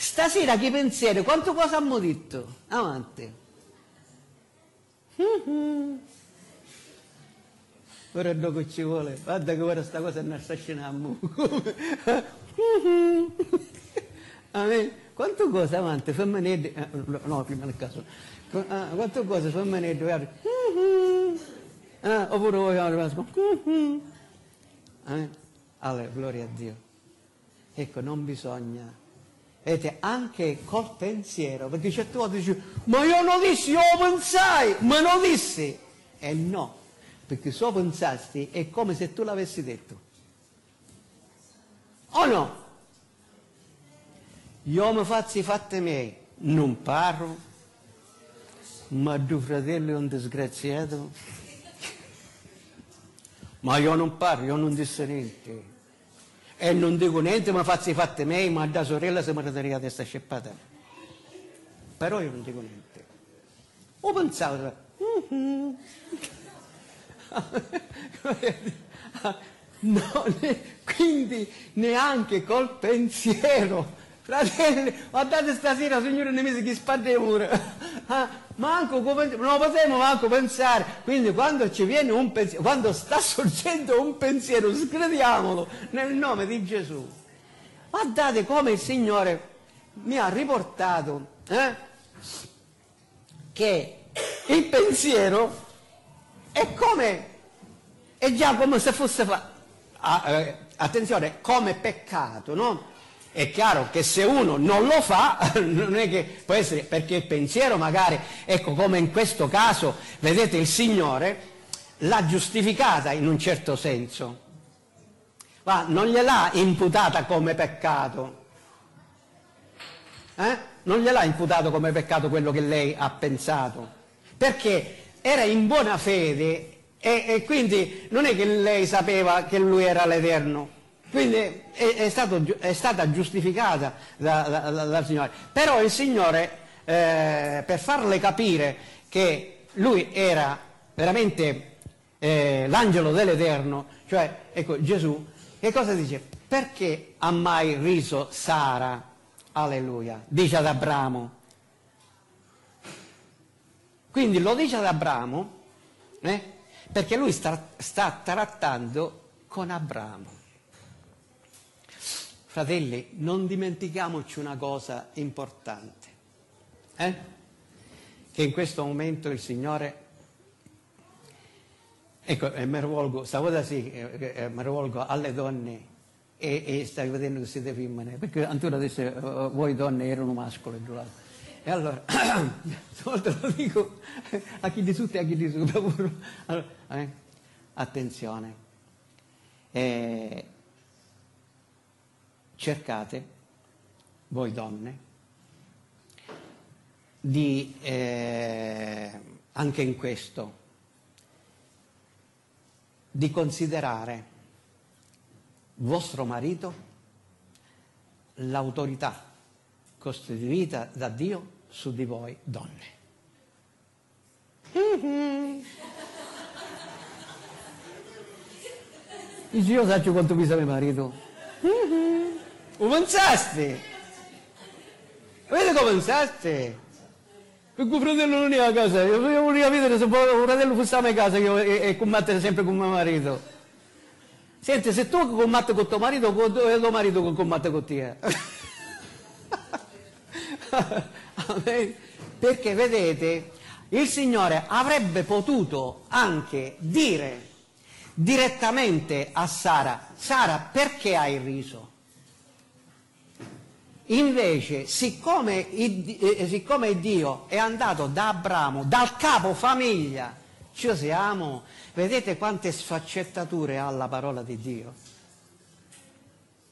Stasera che pensieri, quanto cosa abbiamo detto? Avanti. Ora dopo ci vuole, guarda che ora sta cosa non sta scenando. Amen. quanto cosa avanti, femminile, eh, no, prima nel caso, ah, quanto cosa femminile, eh, oppure voi eh? allora, gloria a Dio. Ecco, non bisogna, vedete, anche col pensiero, perché certe volte dici, ma io non dissi, io pensai, ma non dissi. E no, perché se pensasti è come se tu l'avessi detto. O no? Io mi faccio i fatti miei, non parlo, ma due fratelli è un disgraziato. Ma io non parlo, io non dico niente. E non dico niente, ma faccio i fatti miei, ma da sorella si mi la testa sceppata. Però io non dico niente. Ho pensato, mm-hmm. no, ne, quindi neanche col pensiero. Fratelli, guardate stasera, signore, ne mise che spade pure. Ah, manco, non possiamo manco pensare. Quindi quando ci viene un pensiero, quando sta sorgendo un pensiero, scriviamolo nel nome di Gesù. Guardate come il Signore mi ha riportato eh, che il pensiero è come, è già come se fosse, ah, eh, attenzione, come peccato, no? È chiaro che se uno non lo fa, non è che può essere, perché il pensiero magari, ecco come in questo caso, vedete il Signore l'ha giustificata in un certo senso, ma non gliel'ha imputata come peccato. Eh? Non gliel'ha imputato come peccato quello che lei ha pensato, perché era in buona fede e, e quindi non è che lei sapeva che lui era l'Eterno quindi è, è, stato, è stata giustificata da, da, da, dal Signore. Però il Signore, eh, per farle capire che lui era veramente eh, l'angelo dell'Eterno, cioè, ecco, Gesù, che cosa dice? Perché ha mai riso Sara? Alleluia. Dice ad Abramo. Quindi lo dice ad Abramo eh, perché lui sta, sta trattando con Abramo. Fratelli, non dimentichiamoci una cosa importante, eh? che in questo momento il Signore, ecco, eh, mi rivolgo, stavolta sì, eh, eh, mi rivolgo alle donne e, e stai vedendo che siete femmine, perché Antonio disse, uh, voi donne erano mascoli, e allora, stavolta lo dico a chi di sotto e a chi di sopra, allora, eh? attenzione. Cercate, voi donne, di eh, anche in questo, di considerare vostro marito l'autorità costituita da Dio su di voi donne. Dice io so quanto mi sa mio marito. Lo pensaste? Vedete come pensaste? Perché il fratello non è a casa, io volevo vedere se il fratello fosse a casa e, e combattere sempre con mio marito. Senti, se tu combatti con tuo marito, è tuo marito che combatte con te. Perché vedete, il Signore avrebbe potuto anche dire direttamente a Sara, Sara perché hai riso? Invece, siccome, eh, siccome Dio è andato da Abramo, dal capo famiglia, ci siamo, vedete quante sfaccettature ha la parola di Dio.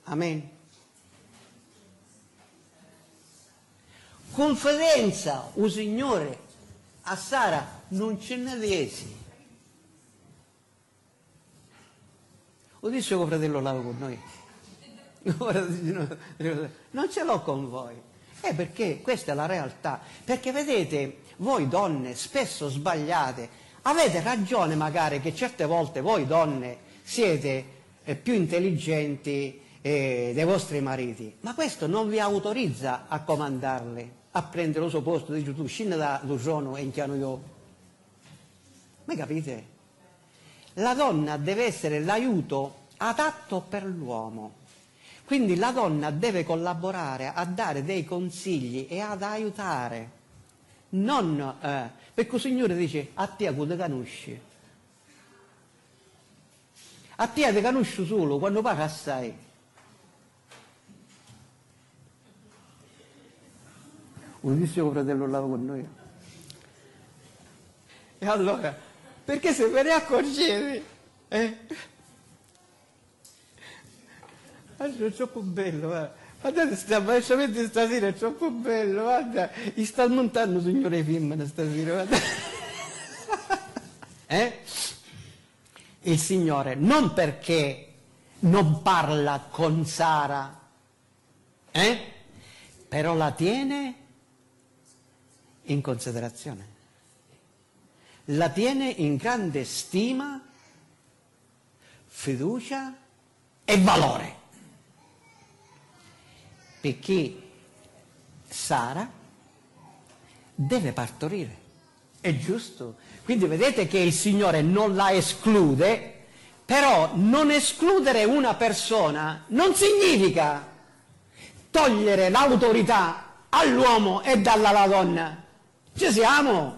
Amen. Confidenza, o Signore, a Sara non ce ne riesi. Lo disse che fratello lava con noi. non ce l'ho con voi. È perché questa è la realtà. Perché vedete, voi donne spesso sbagliate, avete ragione magari che certe volte voi donne siete eh, più intelligenti eh, dei vostri mariti, ma questo non vi autorizza a comandarle, a prendere il suo posto, dici tu scendi da trono e inchiano io. Ma capite? La donna deve essere l'aiuto adatto per l'uomo. Quindi la donna deve collaborare a dare dei consigli e ad aiutare. Non, eh, perché il Signore dice a te ti conosci. A te ti conosci solo quando parli assai. Un disse fratello là con noi. E allora, perché se ve ne accorgevi, eh? È troppo bello, guarda. Guardate, sta, veramente stasera è troppo bello, guarda. Gli sta montando signore femmine stasera, guarda. Eh? Il Signore, non perché non parla con Sara, eh? Però la tiene in considerazione. La tiene in grande stima, fiducia e valore perché Sara deve partorire. È giusto. Quindi vedete che il Signore non la esclude, però non escludere una persona non significa togliere l'autorità all'uomo e dalla donna. Ci siamo.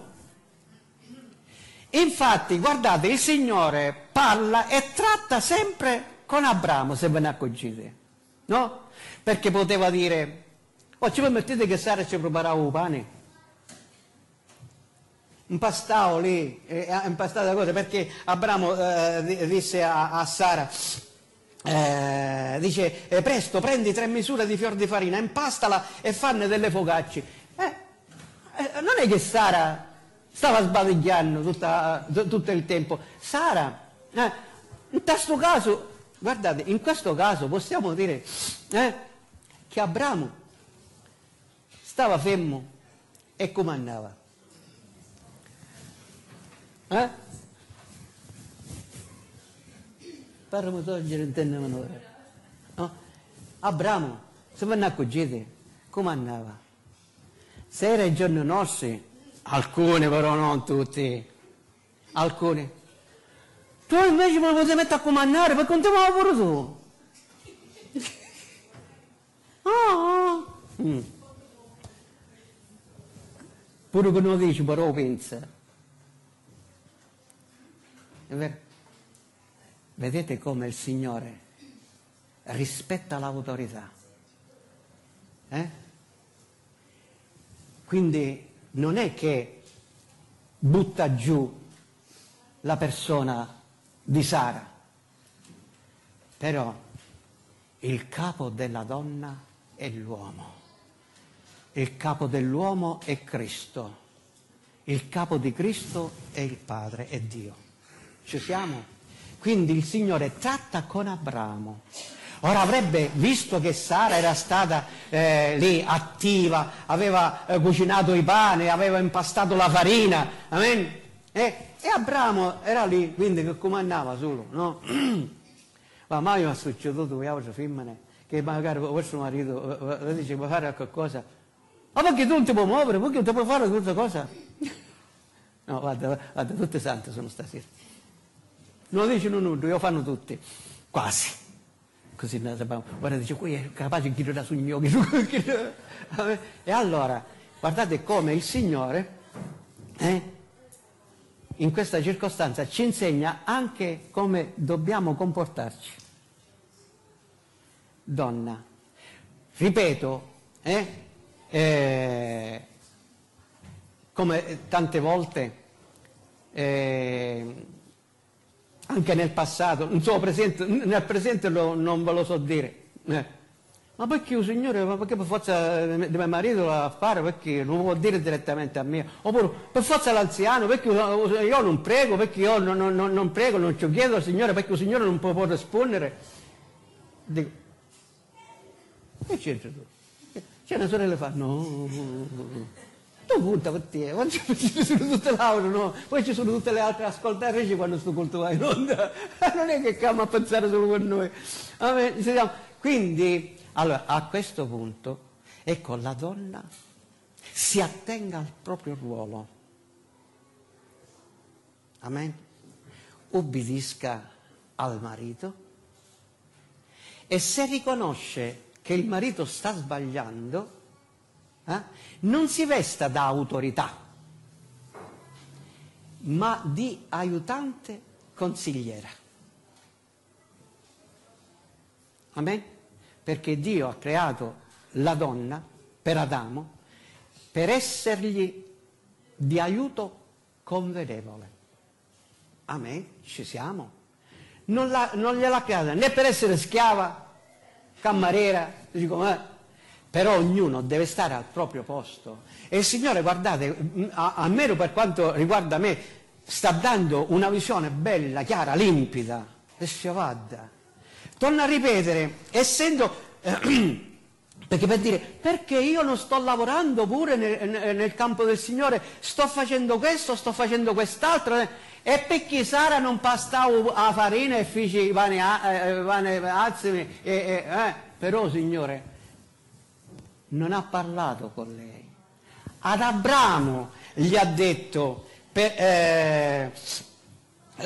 Infatti, guardate, il Signore parla e tratta sempre con Abramo, se ve ne accorgete. No? perché poteva dire, oh ci permettete che Sara ci preparava il pane? Impastavo lì, eh, impastata cosa, perché Abramo eh, disse a, a Sara, eh, dice eh, presto prendi tre misure di fior di farina, impastala e fanne delle focacce. Eh, eh, non è che Sara stava sbadigliando tutta, tutto il tempo. Sara, in questo caso, guardate, in questo caso possiamo dire, che Abramo stava fermo e comandava. Eh? Parliamo togliere in tenne minore. No? Abramo, se ve ne accorgete, comandava. Se era il giorno nostro, alcune però non tutti, alcune. Tu invece me lo potevi mettere a comandare perché non ti pure tu. Ah, mm. Pure che non dici, però pensa. Vedete come il Signore rispetta l'autorità. Eh? Quindi non è che butta giù la persona di Sara, però il capo della donna è l'uomo. Il capo dell'uomo è Cristo. Il capo di Cristo è il Padre, è Dio. Ci siamo? Quindi il Signore tratta con Abramo. Ora avrebbe visto che Sara era stata eh, lì attiva, aveva eh, cucinato i pani, aveva impastato la farina, amen? Eh, e Abramo era lì, quindi che comandava solo, no? Ma mai mi è succeduto che altre femmine che magari vostro marito le dice vuoi fare qualcosa, ma perché tu non ti puoi muovere, perché non ti puoi fare questa cosa? No, guarda, guarda, tutte sante sono stasera. Non dicono nulla, lo fanno tutti, quasi. Così noi sappiamo, guarda, dice, qui è capace di sugli occhi. e allora, guardate come il Signore, eh, in questa circostanza, ci insegna anche come dobbiamo comportarci donna. Ripeto, eh, eh, come tante volte, eh, anche nel passato, so, presente, nel presente lo, non ve lo so dire, eh. Ma perché Signore, ma perché per forza di mio marito a fare, perché non può dire direttamente a me, oppure per forza l'anziano, perché io non prego, perché io non, non, non prego, non ci chiedo al Signore, perché il Signore non può rispondere. Dico, che c'entra tu? C'è una sorella che fa, no, tu punta per te, quando ci sono tutte le auto, no? Poi ci sono tutte le altre ascoltatrici quando sto culto va in onda. Non è che stiamo a pensare solo per noi. Quindi, allora, a questo punto, ecco, la donna si attenga al proprio ruolo. Amen. Ubbidisca al marito e se riconosce che il marito sta sbagliando, eh, non si vesta da autorità, ma di aiutante consigliera. Amen? Perché Dio ha creato la donna per Adamo per essergli di aiuto convenevole. Amen? Ci siamo. Non, la, non gliel'ha creata né per essere schiava, cameriera, dico, eh, però ognuno deve stare al proprio posto. E il Signore, guardate, almeno per quanto riguarda me, sta dando una visione bella, chiara, limpida, e sciavadda. Torno a ripetere, essendo... Eh, perché per dire, perché io non sto lavorando pure nel, nel, campo del Signore, sto facendo questo, sto facendo quest'altro, eh, e perché Sara non pastava la farina e fece i pani, eh, pani azzimi, e, e, eh, però Signore non ha parlato con lei. Ad Abramo gli ha detto, per,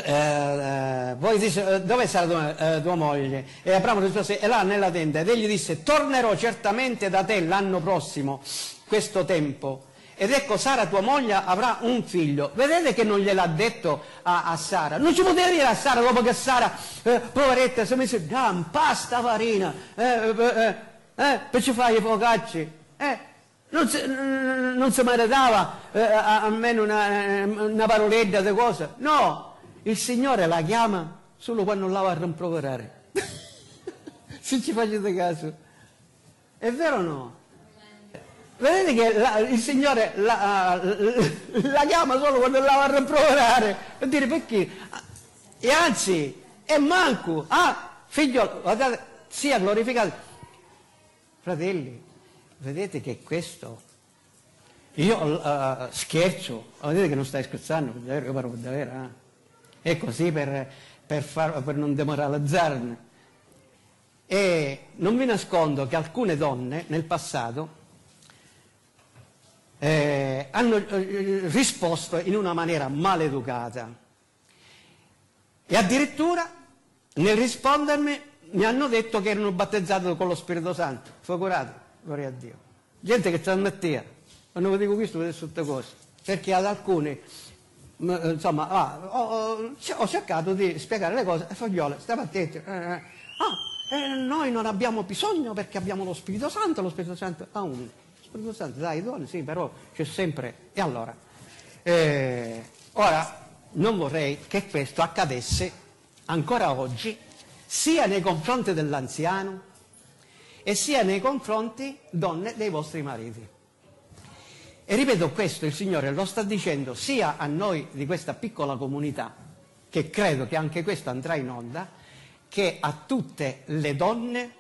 eh, eh, voi disse, eh, dove sarà tua, eh, tua, moglie? E Abramo rispose, è là nella tenda. Ed egli disse, tornerò certamente da te l'anno prossimo, questo tempo. Ed ecco, Sara, tua moglie, avrà un figlio. Vedete che non gliel'ha detto a, a Sara. Non ci poteva dire a Sara, dopo che Sara, eh, poveretta, si è messa, ah, pasta farina, eh, eh, per ci fare i focacci. Non si, non si meritava almeno una, una paroletta di cosa. No, il Signore la chiama solo quando la va a rimproverare. Se ci facete caso. È vero o no? Vedete che la, il Signore la, la, chiama solo quando la va a rimproverare. Per dire perché? E anzi, è manco. Ah, figlio, guardate, sia glorificato. Fratelli, vedete che questo... Io uh, scherzo, vedete che non stai scherzando, io parlo davvero, eh? È così per, per, far, per non demoralizzarne. E non vi nascondo che alcune donne nel passato eh, hanno eh, risposto in una maniera maleducata e addirittura nel rispondermi mi hanno detto che erano battezzate con lo Spirito Santo. Figurate, gloria a Dio. Gente che ci ammetteva, quando vi dico questo, vedete tutte cose, perché ad alcuni insomma, ah, ho, ho, cercato di spiegare le cose, e Fagiolo, stava attento, eh, eh, ah, eh, noi non abbiamo bisogno perché abbiamo lo Spirito Santo, lo Spirito Santo ha un Spirito Santo, dai, doni, sì, però c'è sempre, e allora, eh, ora, non vorrei che questo accadesse ancora oggi, sia nei confronti dell'anziano, e sia nei confronti, donne, dei vostri mariti. E ripeto questo, il Signore lo sta dicendo sia a noi di questa piccola comunità, che credo che anche questo andrà in onda, che a tutte le donne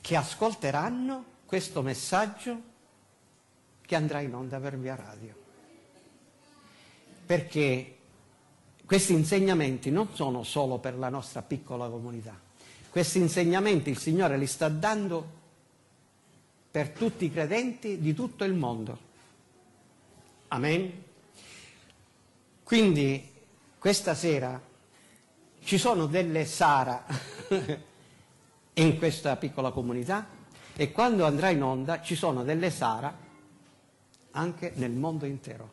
che ascolteranno questo messaggio che andrà in onda per via radio. Perché questi insegnamenti non sono solo per la nostra piccola comunità, questi insegnamenti il Signore li sta dando per tutti i credenti di tutto il mondo. Amen? Quindi questa sera ci sono delle Sara in questa piccola comunità e quando andrà in onda ci sono delle Sara anche nel mondo intero.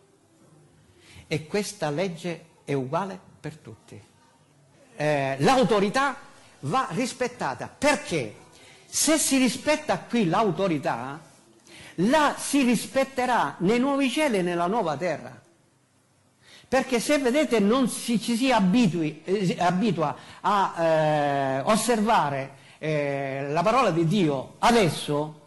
E questa legge è uguale per tutti. Eh, l'autorità va rispettata perché se si rispetta qui l'autorità, la si rispetterà nei nuovi cieli e nella nuova terra. Perché se vedete non si, ci si abitui, eh, abitua a eh, osservare eh, la parola di Dio adesso,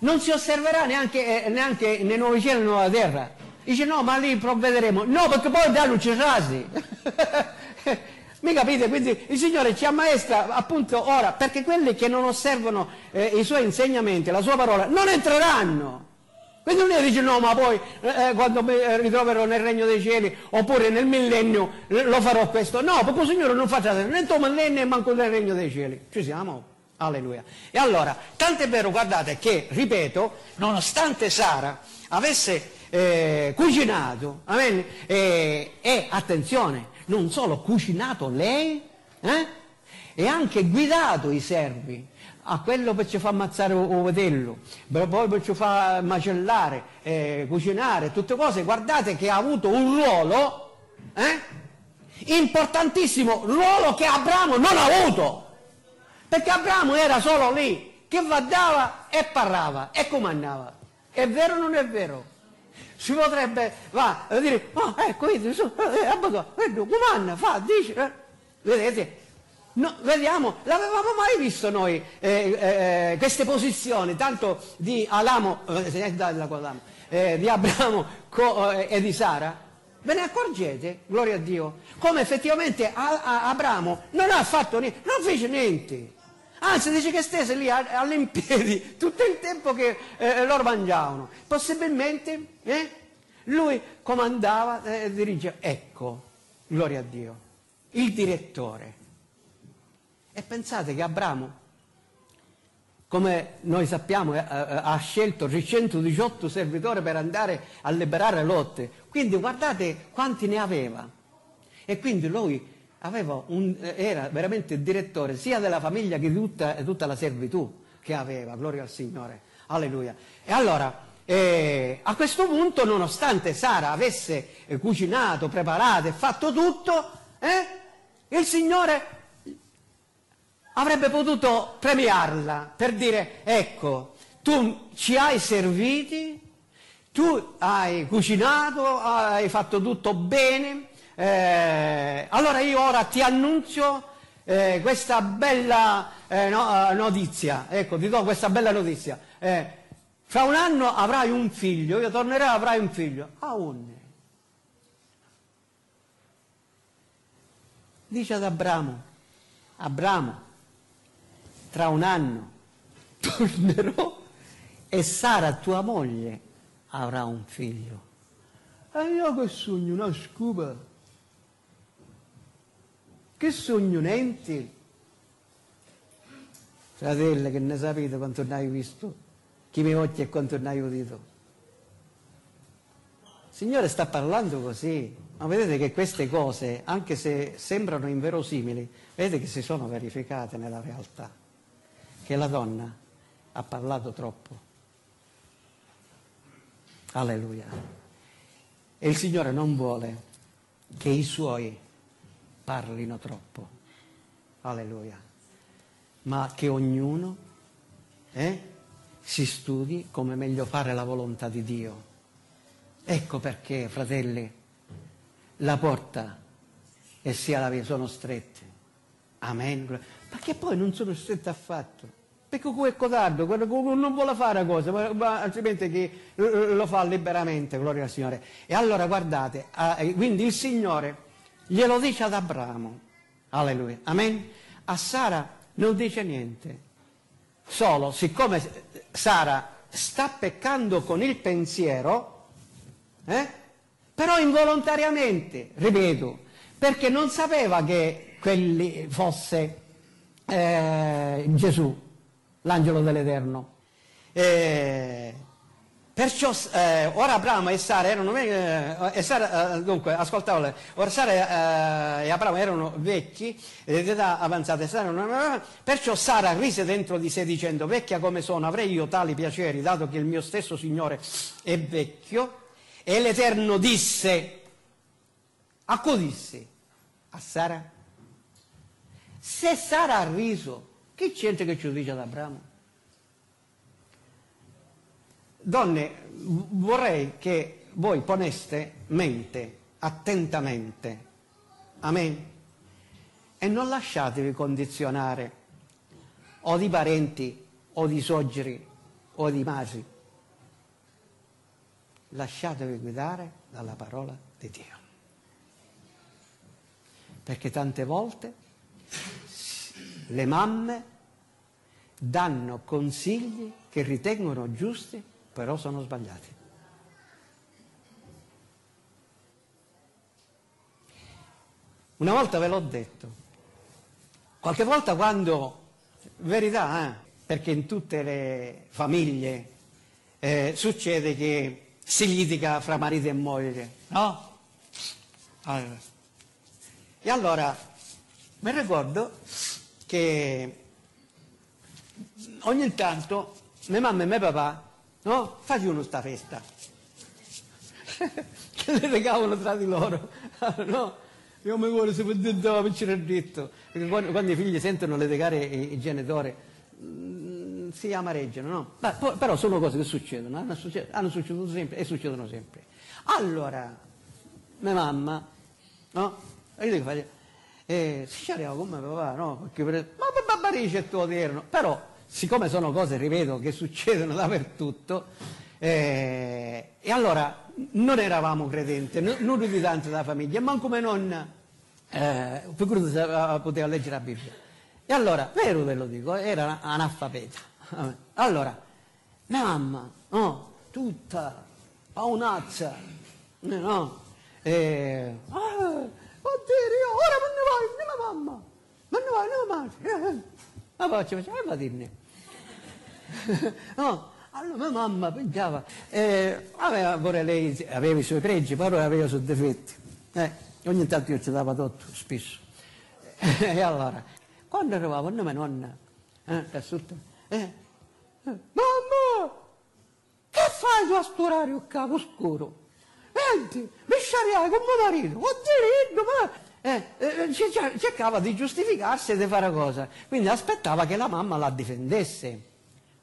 non si osserverà neanche, eh, neanche nei nuovi cieli e nella nuova terra. Dice no, ma lì provvederemo. No, perché poi da ci rasi. Mi capite? Quindi il Signore ci ammaestra appunto ora, perché quelli che non osservano eh, i suoi insegnamenti, la sua parola, non entreranno. Quindi non è dice no, ma poi eh, eh quando mi eh, ritroverò nel regno dei cieli oppure nel millennio eh, lo farò questo. No, il Signore non faccia né il millennio né manco nel regno dei cieli. Ci siamo? Alleluia. E allora, tanto è vero, guardate, che, ripeto, nonostante Sara avesse eh, cucinato, amen, e attenzione, non solo cucinato lei, eh, e anche guidato i servi. A quello per ci fa ammazzare un vitello, poi per ci fa macellare, eh, cucinare, tutte cose. Guardate che ha avuto un ruolo eh, importantissimo, ruolo che Abramo non ha avuto. Perché Abramo era solo lì, che guardava e parlava e comandava. È vero o non è vero? Si potrebbe va, dire, oh, ecco, vedi, su, eh, abbato, comanda, fa, dice, eh. vedete? No, vediamo, l'avevamo mai visto noi eh, eh, queste posizioni, tanto di Alamo, eh, di Abramo co, eh, e di Sara? Ve ne accorgete? Gloria a Dio. Come effettivamente Abramo non ha fatto niente, non fece niente. Anzi, dice che stese lì all'impiedi tutto il tempo che eh, loro mangiavano. Possibilmente eh, lui comandava e eh, dirigeva. Ecco, gloria a Dio, il direttore. E pensate che Abramo, come noi sappiamo, eh, eh, ha scelto 318 servitori per andare a liberare Lotte. Quindi guardate quanti ne aveva. E quindi lui un, era veramente direttore sia della famiglia che di tutta, tutta, la servitù che aveva, gloria al Signore, alleluia. E allora, eh, a questo punto, nonostante Sara avesse eh, cucinato, preparato e fatto tutto, eh, il Signore avrebbe potuto premiarla per dire, ecco, tu ci hai serviti, tu hai cucinato, hai fatto tutto bene, eh, allora io ora ti annunzio eh, questa bella eh, no, eh, notizia, ecco, ti do questa bella notizia. Eh, fra un anno avrai un figlio, io tornerò e avrai un figlio. A un. Dice ad Abramo, Abramo, tra un anno tornerò e Sara, tua moglie, avrà un figlio. E io che sogno una scuba che sognonenti! Fratelli, che ne sapete quanto ne hai visto? Chi mi occhi e quanto ne hai udito? Il Signore sta parlando così, ma vedete che queste cose, anche se sembrano inverosimili, vedete che si sono verificate nella realtà, che la donna ha parlato troppo. Alleluia. E il Signore non vuole che i suoi parlino troppo. Alleluia. Ma che ognuno eh, si studi come meglio fare la volontà di Dio. Ecco perché, fratelli, la porta e sia la via sono strette. Amen. Ma che poi non sono strette affatto. Perché quello è codardo, quello non vuole fare la cosa, ma, altrimenti chi lo fa liberamente, gloria al Signore. E allora guardate, eh, quindi il Signore glielo dice ad Abramo. Alleluia. Amen. A Sara non dice niente. Solo, siccome Sara sta peccando con il pensiero, eh, però involontariamente, ripeto, perché non sapeva che quelli fosse eh, Gesù, l'angelo dell'Eterno. Eh, Perciò eh, ora Abramo e Sara erano, eh, Sara, eh, dunque, ascoltavole, ora Sara eh, e Abramo erano vecchi, ed età avanzata, perciò Sara rise dentro di sé dicendo, vecchia come sono, avrei io tali piaceri, dato che il mio stesso Signore è vecchio, e l'Eterno disse, accudisse a Sara, se Sara ha riso, che c'entra che ci dice ad Abramo? Donne, vorrei che voi poneste mente attentamente. Amen. E non lasciatevi condizionare o di parenti o di sogeri o di masi. Lasciatevi guidare dalla parola di Dio. Perché tante volte le mamme danno consigli che ritengono giusti però sono sbagliati. Una volta ve l'ho detto, qualche volta quando, verità, eh, perché in tutte le famiglie eh, succede che si litiga fra marito e moglie, no? Allora. E allora mi ricordo che ogni tanto mia mamma e mio papà no, facevano sta festa. che le regavano tra di loro. no? Io mi vuole se potete per detto. Perché quando, quando, i figli sentono legare i, i genitori mh, mm, si amareggiano, no? Ma, però sono cose che succedono, hanno, successo, hanno succeduto sempre e succedono sempre. Allora, mia mamma, no? io dico, eh, si c'era come papà, no? Perché per... ma barbarice è tuo odierno. Però, siccome sono cose, ripeto, che succedono dappertutto, eh, e allora non eravamo credenti, non di tanto da famiglia, ma come non, eh, figurati se poteva leggere la Bibbia. E allora, vero ve lo dico, era analfabeta. Allora, mia mamma, no, tutta paonazza, no, e, ah, oddio, ora non ne vai, mia mamma, non ne vai, non ne Ma poi ci faceva, eh, va dirne. no, allora mia mamma pensava, eh, aveva pure lei, aveva i suoi pregi, però aveva i suoi difetti. Eh, ogni tanto io ci dava tutto, spesso. e allora, quando arrivavo, mia nonna, eh, da sotto, eh, mamma, che fai tu a sto orario capo scuro? Senti, mi sciariai con mio marito, diritto, ma... Eh, eh, cercava di giustificarsi e di fare cosa. Quindi aspettava che la mamma la difendesse.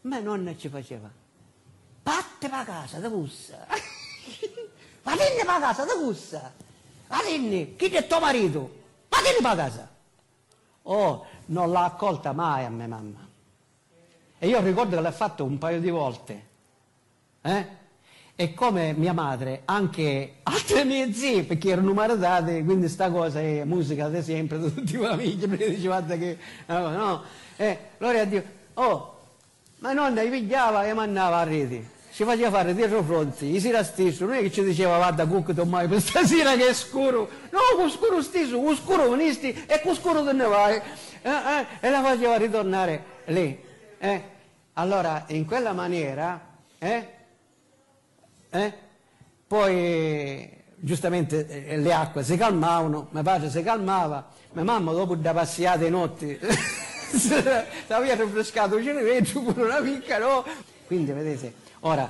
Ma nonna ci faceva. Patte pa casa, da bussa. Vattene pa casa, da bussa. Vattene, chi è tuo marito? Vattene pa casa. Oh, non l'ha accolta mai a mia mamma. E io ricordo che l'ha fatto un paio di volte. Eh? E come mia madre, anche altre mie zie, perché erano maritate, quindi sta cosa è musica da sempre, da tutti i famigli, perché dicevate che, no, no, eh, gloria a Dio, oh, ma nonna gli pigliava e mandava a rete, ci faceva fare dietro fronti, i sera stesso, non è che ci diceva guarda cucco mai per stasera che è scuro, no, con scuro stesso, con scuro venisti e con scuro te ne vai, eh, eh, e la faceva ritornare lì, eh. Allora, in quella maniera, eh, eh? Poi giustamente eh, le acque si calmavano, mio padre si calmava, mia mamma dopo da passate notti aveva rinfrescato il cervello pure una picca, no? Quindi vedete, ora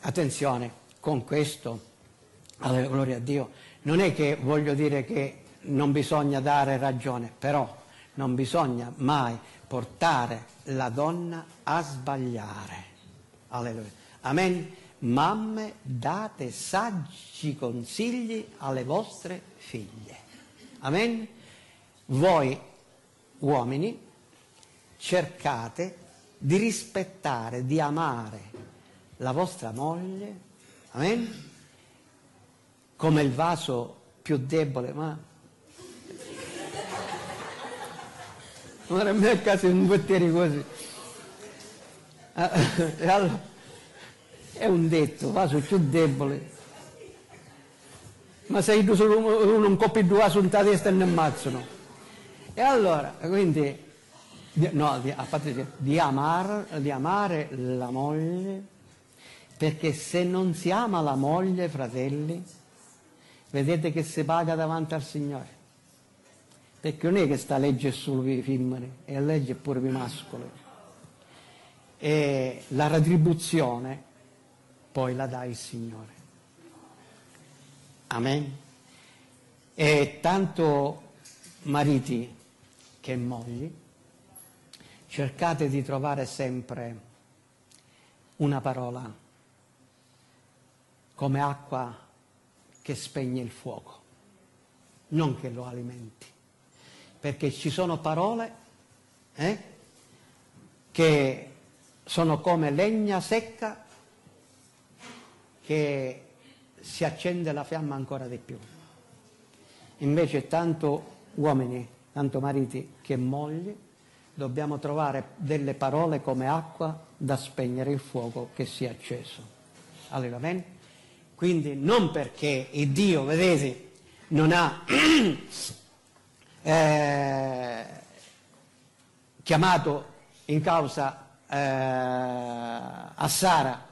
attenzione, con questo, alla gloria a Dio, non è che voglio dire che non bisogna dare ragione, però non bisogna mai portare la donna a sbagliare. Alleluia. Amen. Mamme, date saggi consigli alle vostre figlie. Amen? Voi, uomini, cercate di rispettare, di amare la vostra moglie, amen? Come il vaso più debole, ma... Non era mai a casa un bottiere così. Ah, allora, è un detto, vaso più debole. Ma se tu uno un coppio di vaso in testa ne ammazzano. E allora, quindi, no, di, a parte di, amar, di amare la moglie, perché se non si ama la moglie, fratelli, vedete che si paga davanti al Signore. Perché non è che sta legge solo per i femmine, è legge pure per i mascoli. E la retribuzione poi la dà il Signore. Amen. E tanto mariti che mogli, cercate di trovare sempre una parola come acqua che spegne il fuoco, non che lo alimenti, perché ci sono parole eh, che sono come legna secca che si accende la fiamma ancora di più. Invece tanto uomini, tanto mariti che mogli, dobbiamo trovare delle parole come acqua da spegnere il fuoco che si è acceso. Alleluia. Quindi non perché il Dio, vedete, non ha eh, chiamato in causa eh, a Sara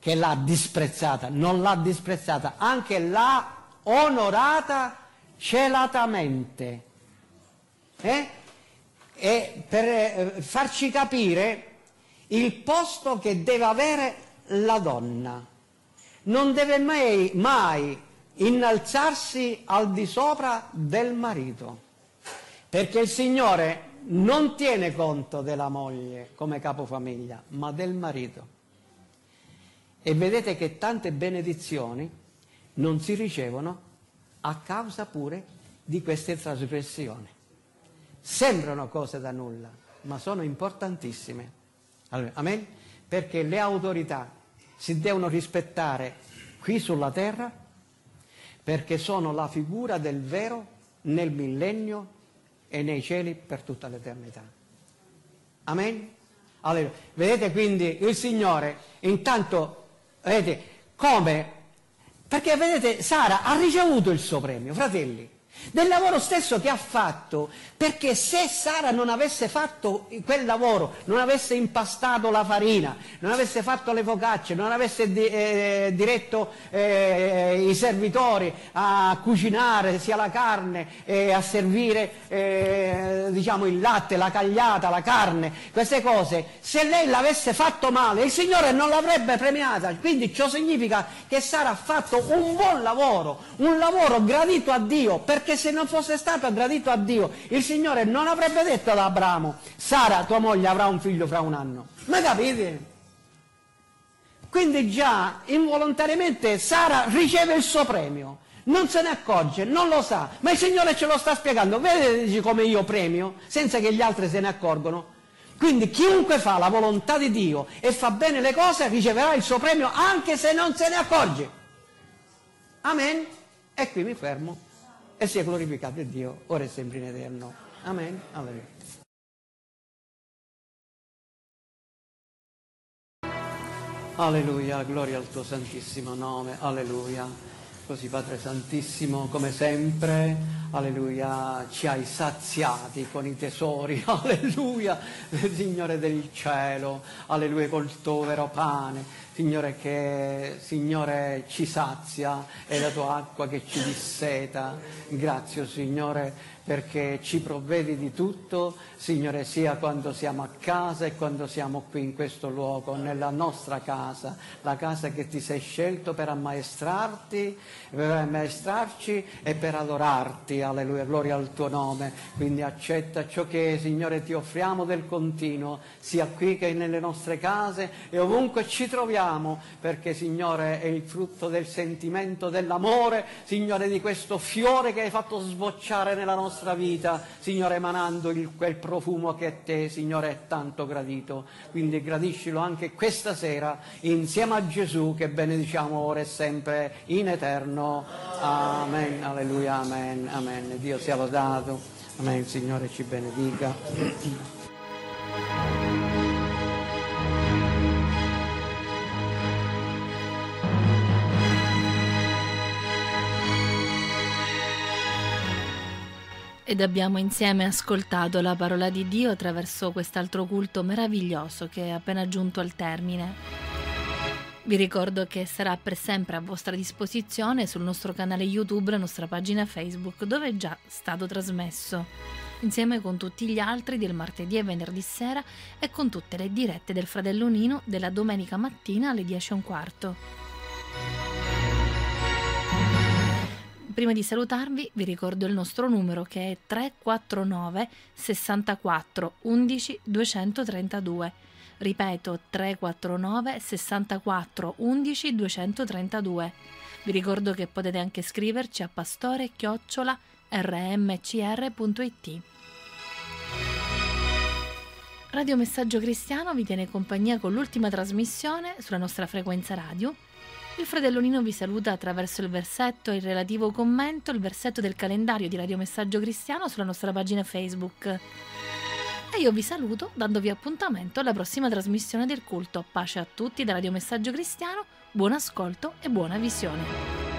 che l'ha disprezzata, non l'ha disprezzata, anche l'ha onorata celatamente. Eh? è per eh, farci capire il posto che deve avere la donna. Non deve mai, mai innalzarsi al di sopra del marito, perché il Signore non tiene conto della moglie come capofamiglia, ma del marito. E vedete che tante benedizioni non si ricevono a causa pure di queste trasgressioni. Sembrano cose da nulla, ma sono importantissime. Allora, amen? Perché le autorità si devono rispettare qui sulla terra perché sono la figura del vero nel millennio e nei cieli per tutta l'eternità. Amen? Allora, vedete quindi il Signore intanto, vedete come? Perché vedete Sara ha ricevuto il suo premio, fratelli del lavoro stesso che ha fatto, perché se Sara non avesse fatto quel lavoro, non avesse impastato la farina, non avesse fatto le focacce, non avesse di, eh, diretto eh, i servitori a cucinare sia la carne, eh, a servire eh, diciamo, il latte, la cagliata, la carne, queste cose, se lei l'avesse fatto male, il Signore non l'avrebbe premiata. Quindi ciò significa che Sara ha fatto un buon lavoro, un lavoro gradito a Dio, perché se non fosse stato gradito a Dio, il Signore non avrebbe detto ad Abramo, Sara, tua moglie, avrà un figlio fra un anno. Ma capite? Quindi già involontariamente Sara riceve il suo premio, non se ne accorge, non lo sa, ma il Signore ce lo sta spiegando. Vedete come io premio, senza che gli altri se ne accorgono? Quindi chiunque fa la volontà di Dio e fa bene le cose riceverà il suo premio anche se non se ne accorge. Amen. E qui mi fermo e sia glorificato Dio, ora e sempre in eterno. Amen. Alleluia. Alleluia, gloria al tuo santissimo nome, alleluia. Così Padre Santissimo, come sempre, alleluia, ci hai saziati con i tesori, alleluia, Signore del cielo, alleluia, col tuo vero pane, Signore che, Signore, ci sazia, è la tua acqua che ci disseta. Grazie, Signore, perché ci provvedi di tutto, Signore, sia quando siamo a casa e quando siamo qui in questo luogo, nella nostra casa, la casa che ti sei scelto per ammaestrarti, per ammaestrarci e per adorarti, alleluia, gloria al tuo nome. Quindi accetta ciò che, Signore, ti offriamo del continuo, sia qui che nelle nostre case e ovunque ci troviamo, perché, Signore, è il frutto del sentimento, dell'amore, Signore, di questo fiore che hai fatto sbocciare nella nostra nostra vita, Signore, emanando il, quel profumo che a te, Signore, è tanto gradito. Quindi gradiscilo anche questa sera insieme a Gesù che benediciamo ora e sempre in eterno. Amen, alleluia, amen, amen. Dio sia lodato. Amen, Signore ci benedica. Ed abbiamo insieme ascoltato la parola di Dio attraverso quest'altro culto meraviglioso che è appena giunto al termine. Vi ricordo che sarà per sempre a vostra disposizione sul nostro canale YouTube, la nostra pagina Facebook, dove è già stato trasmesso, insieme con tutti gli altri del martedì e venerdì sera e con tutte le dirette del Fratello Nino della domenica mattina alle 10 e un quarto. Prima di salutarvi vi ricordo il nostro numero che è 349 64 11 232. Ripeto 349 64 11 232. Vi ricordo che potete anche scriverci a pastore chiocciola rmcr.it. Radio Messaggio Cristiano vi tiene compagnia con l'ultima trasmissione sulla nostra frequenza radio il fratello Nino vi saluta attraverso il versetto e il relativo commento, il versetto del calendario di Radio Messaggio Cristiano sulla nostra pagina Facebook. E io vi saluto dandovi appuntamento alla prossima trasmissione del culto. Pace a tutti da Radio Messaggio Cristiano, buon ascolto e buona visione.